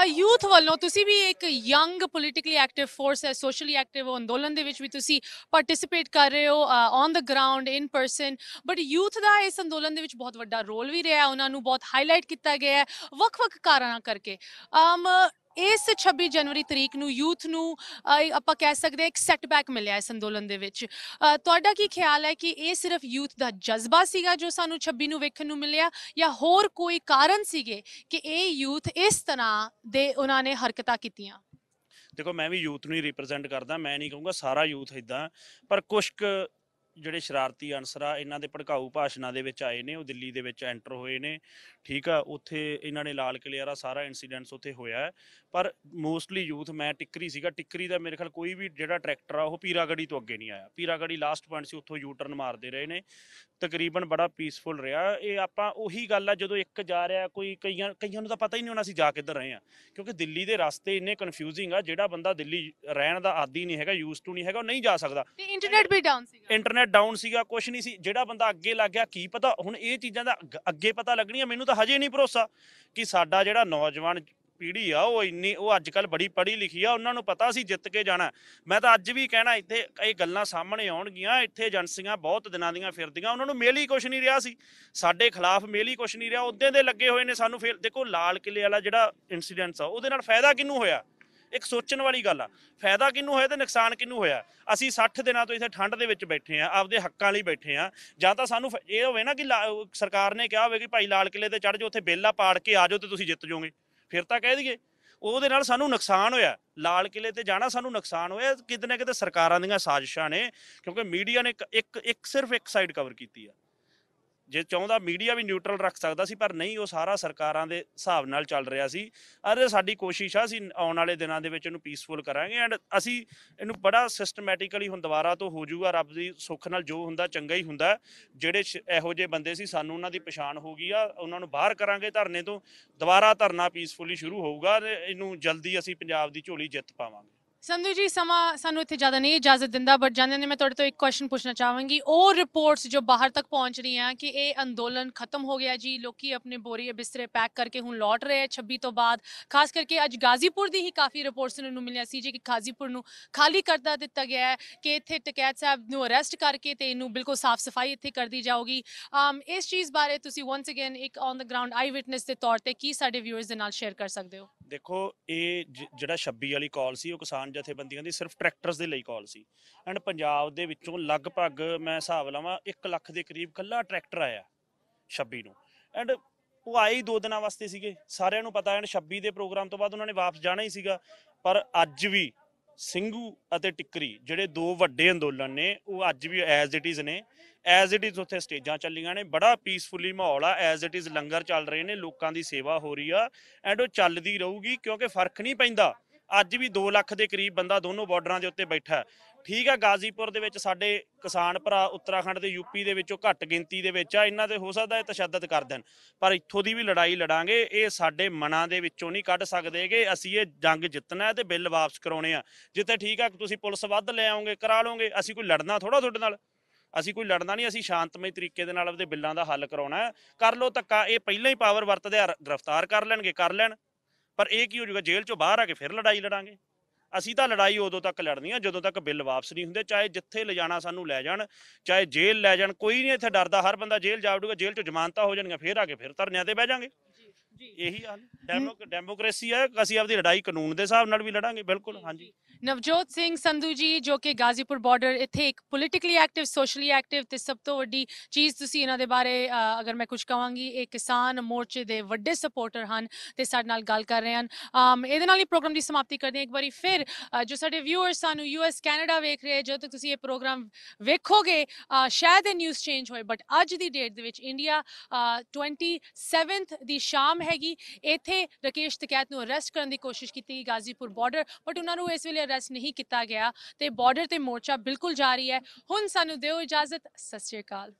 ਯੂਥ ਵੱਲੋਂ ਤੁਸੀਂ ਵੀ ਇੱਕ ਯੰਗ ਪੋਲੀਟੀਕਲੀ ਐਕਟਿਵ ਫੋਰਸ ਹੈ ਸੋਸ਼ਲੀ ਐਕਟਿਵ ਅੰਦੋਲਨ ਦੇ ਵਿੱਚ ਵੀ ਤੁਸੀਂ ਪਾਰਟਿਸਿਪੇਟ ਕਰ ਰਹੇ ਹੋ on the ground in person but youth ਦਾ ਇਸ ਅੰਦੋਲਨ ਦੇ ਵਿੱਚ ਬਹੁਤ ਵੱਡਾ ਰੋਲ ਵੀ ਰਿਹਾ, ਉਹਨਾਂ ਨੂੰ ਬਹੁਤ ਹਾਈਲਾਈਟ ਕੀਤਾ ਗਿਆ ਹੈ, ਵੱਖ-ਵੱਖ ਕਾਰਨਾਂ ਕਰਕੇ। ਅਮ, ਇਸ 26 ਜਨਵਰੀ ਤਰੀਕ ਨੂੰ ਯੂਥ ਨੂੰ ਆਪਾਂ ਕਹਿ ਸਕਦੇ ਹਾਂ ਇੱਕ ਸੈਟਬੈਕ ਮਿਲਿਆ ਇਸ ਅੰਦੋਲਨ ਦੇ ਵਿੱਚ। ਤੁਹਾਡਾ ਕੀ ਖਿਆਲ ਹੈ ਕਿ ਇਹ ਸਿਰਫ ਯੂਥ ਦਾ ਜਜ਼ਬਾ ਸੀਗਾ ਜੋ ਸਾਨੂੰ 26 ਨੂੰ ਵੇਖਣ ਨੂੰ ਮਿਲਿਆ, ਜਾਂ ਹੋਰ ਕੋਈ ਕਾਰਨ ਸੀਗੇ ਕਿ ਇਹ ਯੂਥ ਇਸ ਤਰ੍ਹਾਂ ਦੇ ਉਹਨਾਂ ਨੇ ਹਰਕਤਾਂ ਕੀਤੀਆਂ? ਦੇਖੋ, ਮੈਂ ਵੀ ਯੂਥ ਨੂੰ ਹੀ ਰਿਪਰੈਜ਼ੈਂਟ ਕਰਦਾ, ਮੈਂ ਨਹੀਂ ਕਹੂੰਗਾ ਸਾਰਾ ਯੂਥ ਇਦਾਂ ਪਰ ਕੁਝ ਕੁ ਜਿਹੜੇ ਸ਼ਰਾਰਤੀ ਅਨਸਰ ਆ ਇਹਨਾਂ ਦੇ ਭੜਕਾਊ ਭਾਸ਼ਣਾਂ ਦੇ ਵਿੱਚ ਆਏ ਨੇ, ਉਹ ਦਿੱਲੀ ਦੇ ਵਿੱਚ ਐਂਟਰ ਹੋਏ ਨੇ ਠੀਕ ਆ ਉੱਥੇ ਇਹਨਾਂ ਨੇ ਲਾਲ ਕਿਲੇ ਵਾਲਾ ਸਾਰਾ ਇਨਸੀਡੈਂਟਸ ਉੱਥੇ ਹੋਇਆ। ਪਰ ਮੋਸਟਲੀ ਯੂਥ ਮੈਂ ਟਿੱਕਰੀ ਸੀਗਾ ਟਿੱਕਰੀ ਦਾ ਮੇਰੇ ਖਿਆਲ ਕੋਈ ਵੀ ਜਿਹੜਾ ਟਰੈਕਟਰ ਆ ਉਹ ਪੀਰਾਗੜੀ ਤੋਂ ਅੱਗੇ ਨਹੀਂ ਆਇਆ। ਪੀਰਾਗੜੀ ਲਾਸਟ ਪੁਆਇੰਟ ਸੀ ਉੱਥੋਂ ਯੂ ਟਰਨ ਮਾਰਦੇ ਰਹੇ ਨੇ। ਤਕਰੀਬਨ ਬੜਾ ਪੀਸਫੁਲ ਰਿਹਾ। ਇਹ ਆਪਾਂ ਉਹੀ ਗੱਲ ਆ ਜਦੋਂ ਇੱਕ ਜਾ ਰਿਹਾ ਕੋਈ ਕਈਆਂ ਕਈਆਂ ਨੂੰ ਤਾਂ ਪਤਾ ਹੀ ਨਹੀਂ ਹੋਣਾ ਅਸੀਂ ਜਾ ਕਿੱਧਰ ਰਹੇ ਆ। ਕਿਉਂਕਿ ਦਿੱਲੀ ਦੇ ਰਸਤੇ ਇੰਨੇ ਕਨਫਿਊਜ਼ਿੰਗ ਆ ਜਿਹੜਾ ਬੰਦਾ ਦਿੱਲੀ ਰਹਿਣ ਦਾ ਆਦੀ ਨਹੀਂ ਹੈਗਾ ਯੂਜ਼ ਟੂ ਨਹੀਂ ਹੈਗਾ ਉਹ ਨਹੀਂ ਜਾ ਸਕਦਾ। ਤੇ ਇੰਟਰਨੈਟ ਵੀ ਡਾਊਨ ਸੀਗਾ। ਇੰਟਰਨੈਟ ਡਾਊਨ ਸੀਗਾ ਕੁਝ ਨਹੀਂ ਸੀ। ਜਿਹੜਾ ਬੰਦਾ ਅੱਗੇ ਲੱਗ ਗਿਆ ਕੀ ਪਤਾ ਹੁਣ ਇਹ ਚੀਜ਼ਾਂ ਦਾ ਅੱਗ- ਅੱਗੇ ਪਤਾ ਲੱਗਣੀਆਂ ਮੈਨੂੰ ਤਾਂ ਹਜੇ ਨਹੀਂ ਭਰੋਸਾ ਕਿ ਸਾਡਾ ਜਿਹੜਾ ਨੌਜਵਾਨ ਪੀੜ੍ਹੀ ਆ, ਉਹ ਇੰਨੀ, ਉਹ ਅੱਜ ਕੱਲ ਬੜੀ ਪੜ੍ਹੀ ਲਿਖੀ ਆ, ਉਹਨਾਂ ਨੂੰ ਪਤਾ ਸੀ ਜਿੱਤ ਕੇ ਜਾਣਾ। ਮੈਂ ਤਾਂ ਅੱਜ ਵੀ ਕਹਿਣਾ, ਇੱਥੇ ਇਹ ਗੱਲਾਂ ਸਾਹਮਣੇ ਆਉਣਗੀਆਂ, ਇੱਥੇ ਏਜੰਸੀਆਂ ਬਹੁਤ ਦਿਨਾਂ ਦੀਆਂ ਫਿਰਦੀਆਂ, ਉਹਨਾਂ ਨੂੰ ਮੇਲ ਹੀ ਕੁਝ ਨਹੀਂ ਰਿਹਾ ਸੀ। ਸਾਡੇ ਖਿਲਾਫ ਮੇਲ ਹੀ ਕੁਝ ਨਹੀਂ ਰਿਹਾ ਉਦੋਂ ਦੇ ਲੱਗੇ ਹੋਏ ਨੇ ਸਾਨੂੰ ਫੇਰ, ਦੇਖੋ ਲਾਲ ਕਿਲੇ ਵਾਲਾ ਜਿਹੜਾ ਇਨਸੀਡੈਂਟਸ ਆ, ਉਹਦੇ ਨਾਲ ਫਾਇਦਾ ਕਿਹਨੂੰ ਹੋਇਆ? ਇੱਕ ਸੋਚਣ ਵਾਲੀ ਗੱਲ ਆ। ਫਾਇਦਾ ਕਿਹਨੂੰ ਹੋਇਆ ਤੇ ਨੁਕਸਾਨ ਕਿਹਨੂੰ ਹੋਇਆ? ਅਸੀਂ 60 ਦਿਨਾਂ ਤੋਂ ਇੱਥੇ ਠੰਡ ਦੇ ਵਿੱਚ ਬੈਠੇ ਆ ਆਪਦੇ ਹੱਕਾਂ ਲਈ ਬੈਠੇ ਆ ਜਾਂ ਤਾਂ ਸਾਨੂੰ ਫ- ਇਹ ਹੋਵੇ ਨਾ ਕਿ ਲਾ- ਸਰਕਾਰ ਨੇ ਕਿਹਾ ਹੋਵੇ ਕਿ ਭਾਈ ਲਾਲ ਕਿਲੇ ਤੇ ਚੜ੍ਹ ਜਾਓ, ਉੱਥੇ ਬੇਲਾ ਪਾੜ ਕੇ ਆ ਜਾਓ ਤੇ ਤੁਸੀਂ ਜਿੱਤ ਜਾਓਗੇ। ਫਿਰ ਤਾਂ ਕਹਿ ਦਈਏ, ਉਹਦੇ ਨਾਲ ਸਾਨੂੰ ਨੁਕਸਾਨ ਹੋਇਆ। ਲਾਲ ਕਿਲੇ ਤੇ ਜਾਣਾ ਸਾਨੂੰ ਨੁਕਸਾਨ ਹੋਇਆ, ਕਿਤੇ ਨਾ ਕਿਤੇ ਸਰਕਾਰਾਂ ਦੀਆਂ ਸਾਜ਼ਿਸ਼ਾਂ ਨੇ, ਕਿਉਂਕਿ ਮੀਡੀਆ ਨੇ ਇੱਕ ਇੱਕ ਇੱਕ ਸਿਰਫ ਇੱਕ ਸਾਈਡ ਕਵਰ ਕੀਤੀ ਆ। ਜੇ ਚਾਹੁੰਦਾ ਮੀਡੀਆ ਵੀ ਨਿਊਟਰਲ ਰੱਖ ਸਕਦਾ ਸੀ, ਪਰ ਨਹੀਂ, ਉਹ ਸਾਰਾ ਸਰਕਾਰਾਂ ਦੇ ਹਿਸਾਬ ਨਾਲ ਚੱਲ ਰਿਹਾ ਸੀ। ਅਰੇ ਸਾਡੀ ਕੋਸ਼ਿਸ਼ ਆ, ਅਸੀਂ ਆਉਣ ਵਾਲੇ ਦਿਨਾਂ ਦੇ ਵਿੱਚ ਇਹਨੂੰ ਪੀਸਫੁਲ ਕਰਾਂਗੇ ਐਂਡ ਅਸੀਂ ਇਹਨੂੰ ਬੜਾ ਸਿਸਟਮੈਟਿਕਲੀ ਹੁਣ ਦੁਬਾਰਾ ਤੋਂ ਹੋ ਜਾਊਗਾ, ਰੱਬ ਦੀ ਸੁੱਖ ਨਾਲ ਜੋ ਹੁੰਦਾ, ਚੰਗਾ ਹੀ ਹੁੰਦਾ। ਜਿਹੜੇ ਸ਼- ਇਹੋ ਜਿਹੇ ਬੰਦੇ ਸੀ, ਸਾਨੂੰ ਉਹਨਾਂ ਦੀ ਪਛਾਣ ਹੋ ਗਈ ਆ, ਉਹਨਾਂ ਨੂੰ ਬਾਹਰ ਕਰਾਂਗੇ ਧਰਨੇ ਤੋਂ। ਦੁਬਾਰਾ ਧਰਨਾ ਪੀਸਫੁਲੀ ਸ਼ੁਰੂ ਹੋਊਗਾ ਤੇ ਇਹਨੂੰ ਜਲਦੀ ਅਸੀਂ ਪੰਜਾਬ ਦੀ ਝੋਲੀ ਜਿੱਤ ਪਾਵਾਂਗੇ। ਸੰਧੂ ਜੀ, ਸਮਾਂ ਸਾਨੂੰ ਇੱਥੇ ਜ਼ਿਆਦਾ ਨਹੀਂ ਇਜਾਜ਼ਤ ਦਿੰਦਾ ਬਟ ਜਾਂਦੇ ਨੇ ਮੈਂ ਤੁਹਾਡੇ ਤੋਂ ਇੱਕ ਕੁਐਸਚਨ ਪੁੱਛਣਾ ਚਾਹਾਂਗੀ। ਉਹ ਰਿਪੋਰਟਸ ਜੋ ਬਾਹਰ ਤੱਕ ਪਹੁੰਚ ਰਹੀਆਂ ਕਿ ਇਹ ਅੰਦੋਲਨ ਖਤਮ ਹੋ ਗਿਆ ਜੀ, ਲੋਕੀ ਆਪਣੇ ਬੋਰੀਏ ਬਿਸਤਰੇ ਪੈਕ ਕਰਕੇ ਹੁਣ ਲੌਟ ਰਹੇ ਆ 26 ਤੋਂ ਬਾਅਦ। ਖਾਸ ਕਰਕੇ ਅੱਜ ਗਾਜ਼ੀਪੁਰ ਦੀ ਹੀ ਕਾਫੀ ਰਿਪੋਰਟਸ ਸੁਣਨ ਨੂੰ ਮਿਲਿਆ ਸੀ, ਜੀ ਕਿ ਗਾਜ਼ੀਪੁਰ ਨੂੰ ਖਾਲੀ ਕਰਦਾ ਦਿੱਤਾ ਗਿਆ ਹੈ ਕਿ ਇੱਥੇ ਟਕੈਤ ਸਾਹਿਬ ਨੂੰ ਅਰੈਸਟ ਕਰਕੇ ਤੇ ਇਹਨੂੰ ਬਿਲਕੁਲ ਸਾਫ਼ ਸਫ਼ਾਈ ਇੱਥੇ ਕਰ ਦੀ ਜਾਊਗੀ ਇਸ ਚੀਜ਼ ਬਾਰੇ ਤੁਸੀਂ ਵਾਂਸ ਅਗੇਨ ਇੱਕ on the ground I witness ਦੇ ਤੌਰ ਤੇ ਕੀ ਸਾਡੇ ਵਿਊਅਰਸ ਦੇ ਨਾਲ ਸ਼ੇਅਰ ਕਰ ਸਕਦੇ ਹੋ? ਦੇਖੋ, ਇਹ ਜਿਹੜਾ 26 ਵਾਲੀ ਕਾਲ ਸੀ, ਉਹ ਕਿਸਾਨ ਜਥੇਬੰਦੀਆਂ ਦੀ, ਸਿਰਫ ਟਰੈਕਟਰਸ ਦੇ ਲਈ ਕਾਲ ਸੀ। ਐਂਡ ਪੰਜਾਬ ਦੇ ਵਿੱਚੋਂ ਲਗਭਗ ਮੈਂ ਹਿਸਾਬ ਲਾਵਾਂ 1 ਲੱਖ ਦੇ ਕਰੀਬ ਕੱਲਾ ਟਰੈਕਟਰ ਆਇਆ 26 ਨੂੰ। ਐਂਡ ਉਹ ਆਏ ਹੀ ਦੋ ਦਿਨਾਂ ਵਾਸਤੇ ਸੀਗੇ। ਸਾਰਿਆਂ ਨੂੰ ਪਤਾ ਐਂਡ 26 ਦੇ ਪ੍ਰੋਗਰਾਮ ਤੋਂ ਬਾਅਦ ਉਹਨਾਂ ਨੇ ਵਾਪਸ ਜਾਣਾ ਹੀ ਸੀਗਾ। ਪਰ ਅੱਜ ਵੀ ਸਿੰਘੂ ਅਤੇ ਟਿੱਕਰੀ, ਜਿਹੜੇ ਦੋ ਵੱਡੇ ਅੰਦੋਲਨ ਨੇ, ਉਹ ਅੱਜ ਵੀ ਐਜ਼ ਇਟ ਇਜ਼ ਨੇ। ਐਜ਼ ਇਟ ਇਜ਼ ਉੱਥੇ ਸਟੇਜਾਂ ਚੱਲੀਆਂ ਨੇ। ਬੜਾ ਪੀਸਫੁਲੀ ਮਾਹੌਲ ਆ। ਐਜ਼ ਇਟ ਇਜ਼ ਲੰਗਰ ਚੱਲ ਰਹੇ ਨੇ। ਲੋਕਾਂ ਦੀ ਸੇਵਾ ਹੋ ਰਹੀ ਆ। ਐਂਡ ਉਹ ਚੱਲਦੀ ਰਹੂਗੀ ਕਿਉਂਕਿ ਫ਼ਰਕ ਨਹੀਂ ਪੈਂਦਾ। ਅੱਜ ਵੀ 2 ਲੱਖ ਦੇ ਕਰੀਬ ਬੰਦਾ ਦੋਨੋਂ ਬਾਰਡਰਾਂ ਦੇ ਉੱਤੇ ਬੈਠਾ ਠੀਕ ਆ, ਗਾਜ਼ੀਪੁਰ ਦੇ ਵਿੱਚ ਸਾਡੇ ਕਿਸਾਨ ਭਰਾ ਉੱਤਰਾਖੰਡ ਤੇ ਯੂਪੀ ਦੇ ਵਿੱਚੋਂ ਘੱਟ ਗਿਣਤੀ ਦੇ ਵਿੱਚ ਆ, ਇਹਨਾਂ ਦੇ ਹੋ ਸਕਦਾ ਹੈ ਤਸ਼ੱਦਦ ਕਰ ਦੇਣ। ਪਰ ਇੱਥੋਂ ਦੀ ਵੀ ਲੜਾਈ ਲੜਾਂਗੇ, ਇਹ ਸਾਡੇ ਮਨਾਂ ਦੇ ਵਿੱਚੋਂ ਨਹੀਂ ਕੱਢ ਸਕਦੇ ਕਿ ਅਸੀਂ ਇਹ ਜੰਗ ਜਿੱਤਣਾ ਹੈ ਤੇ ਬਿੱਲ ਵਾਪਸ ਕਰਾਉਣੇ ਆ। ਜਿੱਥੇ ਠੀਕ ਆ, ਤੁਸੀਂ ਪੁਲਿਸ ਵੱਧ ਲੈ ਆਓਗੇ, ਕਰਾ ਲਓਗੇ, ਅਸੀਂ ਕੋਈ ਲੜਨਾ ਥੋੜਾ ਤੁਹਾਡੇ ਨਾਲ? ਅਸੀਂ ਕੋਈ ਲੜਨਾ ਨਹੀਂ, ਅਸੀਂ ਸ਼ਾਂਤਮਈ ਤਰੀਕੇ ਦੇ ਨਾਲ ਆਪਦੇ ਬਿੱਲਾਂ ਦਾ ਹੱਲ ਕਰਾਉਣਾ ਕਰ ਲੋ ਧੱਕਾ, ਇਹ ਪਹਿਲਾਂ ਹੀ ਪਾਵਰ ਵਰਤਦੇ ਆ, ਗ੍ਰਿਫਤਾਰ ਕਰ ਲੈਣਗੇ, ਕਰ ਲੈਣ। ਪਰ ਇਹ ਕੀ ਹੋ ਜਾਊਗਾ, ਜੇਲ੍ਹ ਚੋਂ ਬਾਹਰ ਆ ਕੇ ਫਿਰ ਲੜਾਈ ਲੜਾਂਗੇ? ਅਸੀਂ ਤਾਂ ਲੜਾਈ ਉਦੋਂ ਤੱਕ ਲੜਨੀ ਆ, ਜਦੋਂ ਤੱਕ ਬਿੱਲ ਵਾਪਸ ਨਹੀਂ ਹੁੰਦੇ, ਚਾਹੇ ਜਿੱਥੇ ਲਿਜਾਣਾ ਸਾਨੂੰ ਲੈ ਜਾਣ, ਚਾਹੇ ਜੇਲ੍ਹ ਲੈ ਜਾਣ, ਕੋਈ ਨਹੀਂ ਇੱਥੇ ਡਰਦਾ, ਹਰ ਬੰਦਾ ਜੇਲ੍ਹ ਜਾ ਜਾਵੜੂਗਾ, ਜੇਲ੍ਹ ਚੋਂ ਜ਼ਮਾਨਤਾਂ ਹੋ ਜਾਣਗੀਆਂ, ਫਿਰ ਆ ਕੇ ਫਿਰ ਧਰਨਿਆਂ ਤੇ ਬਹਿ ਜਾਾਂਗੇ। ਇਹੀ ਹਾਲ ਡੈਮੋ ਡੈਮੋਕ੍ਰੇਸੀ ਹੈ ਅਸੀਂ ਆਪਦੀ ਲੜਾਈ ਕਾਨੂੰਨ ਦੇ ਹਿਸਾਬ ਨਾਲ ਵੀ ਲੜਾਂਗੇ ਬਿਲਕੁਲ ਹਾਂਜੀ। ਨਵਜੋਤ ਸਿੰਘ ਸੰਧੂ ਜੀ ਜੋ ਕਿ ਗਾਜ਼ੀਪੁਰ ਬਾਰਡਰ ਇੱਥੇ ਇੱਕ ਪੋਲਿਟਿਕਲੀ ਐਕਟਿਵ ਸੋਸ਼ਲੀ ਐਕਟਿਵ ਤੇ ਸਭ ਤੋਂ ਵੱਡੀ ਚੀਜ਼ ਤੁਸੀਂ ਇਹਨਾਂ ਦੇ ਬਾਰੇ ਅ, ਅਗਰ ਮੈਂ ਕੁਝ ਕਹਾਂਗੀ ਇਹ ਕਿਸਾਨ ਮੋਰਚੇ ਦੇ ਵੱਡੇ ਸਪੋਰਟਰ ਹਨ ਤੇ ਸਾਡੇ ਨਾਲ ਗੱਲ ਕਰ ਰਹੇ ਹਨ। ਅਮ, ਇਹਦੇ ਨਾਲ ਹੀ ਪ੍ਰੋਗਰਾਮ ਦੀ ਸਮਾਪਤੀ ਕਰਦੇ ਹਾਂ ਇੱਕ ਵਾਰੀ ਫਿਰ। ਅ, ਜੋ ਸਾਡੇ ਵਿਊਅਰਸ ਸਾਨੂੰ ਯੂਐਸ ਕੈਨੇਡਾ ਵੇਖ ਰਹੇ ਜਦੋਂ ਤੱਕ ਤੁਸੀਂ ਇਹ ਪ੍ਰੋਗਰਾਮ ਵੇਖੋਗੇ ਅ, ਸ਼ਾਇਦ ਇਹ ਨਿਊਜ਼ ਚੇਂਜ ਹੋਏ ਬਟ ਅੱਜ ਦੀ ਡੇਟ ਦੇ ਵਿੱਚ ਇੰਡੀਆ 27th ਦੀ ਸ਼ਾਮ ਹੈਗੀ, ਇੱਥੇ ਰਕੇਸ਼ ਤਕੈਤ ਨੂੰ ਅਰੈਸਟ ਕਰਨ ਦੀ ਕੋਸ਼ਿਸ਼ ਕੀਤੀ ਗਈ ਗਾਜ਼ੀਪੁਰ ਬਾਰਡਰ ਬਟ ਉਹਨਾਂ ਨੂੰ ਇਸ ਵੇਲੇ ਅਰੈਸਟ ਨਹੀਂ ਕੀਤਾ ਗਿਆ ਤੇ ਬਾਰਡਰ ਤੇ ਮੋਰਚਾ ਬਿਲਕੁਲ ਜਾਰੀ ਹੈ। ਹੁਣ ਸਾਨੂੰ ਦਿਓ ਇਜਾਜ਼ਤ, ਸਤਿ ਸ਼੍ਰੀ ਅਕਾਲ।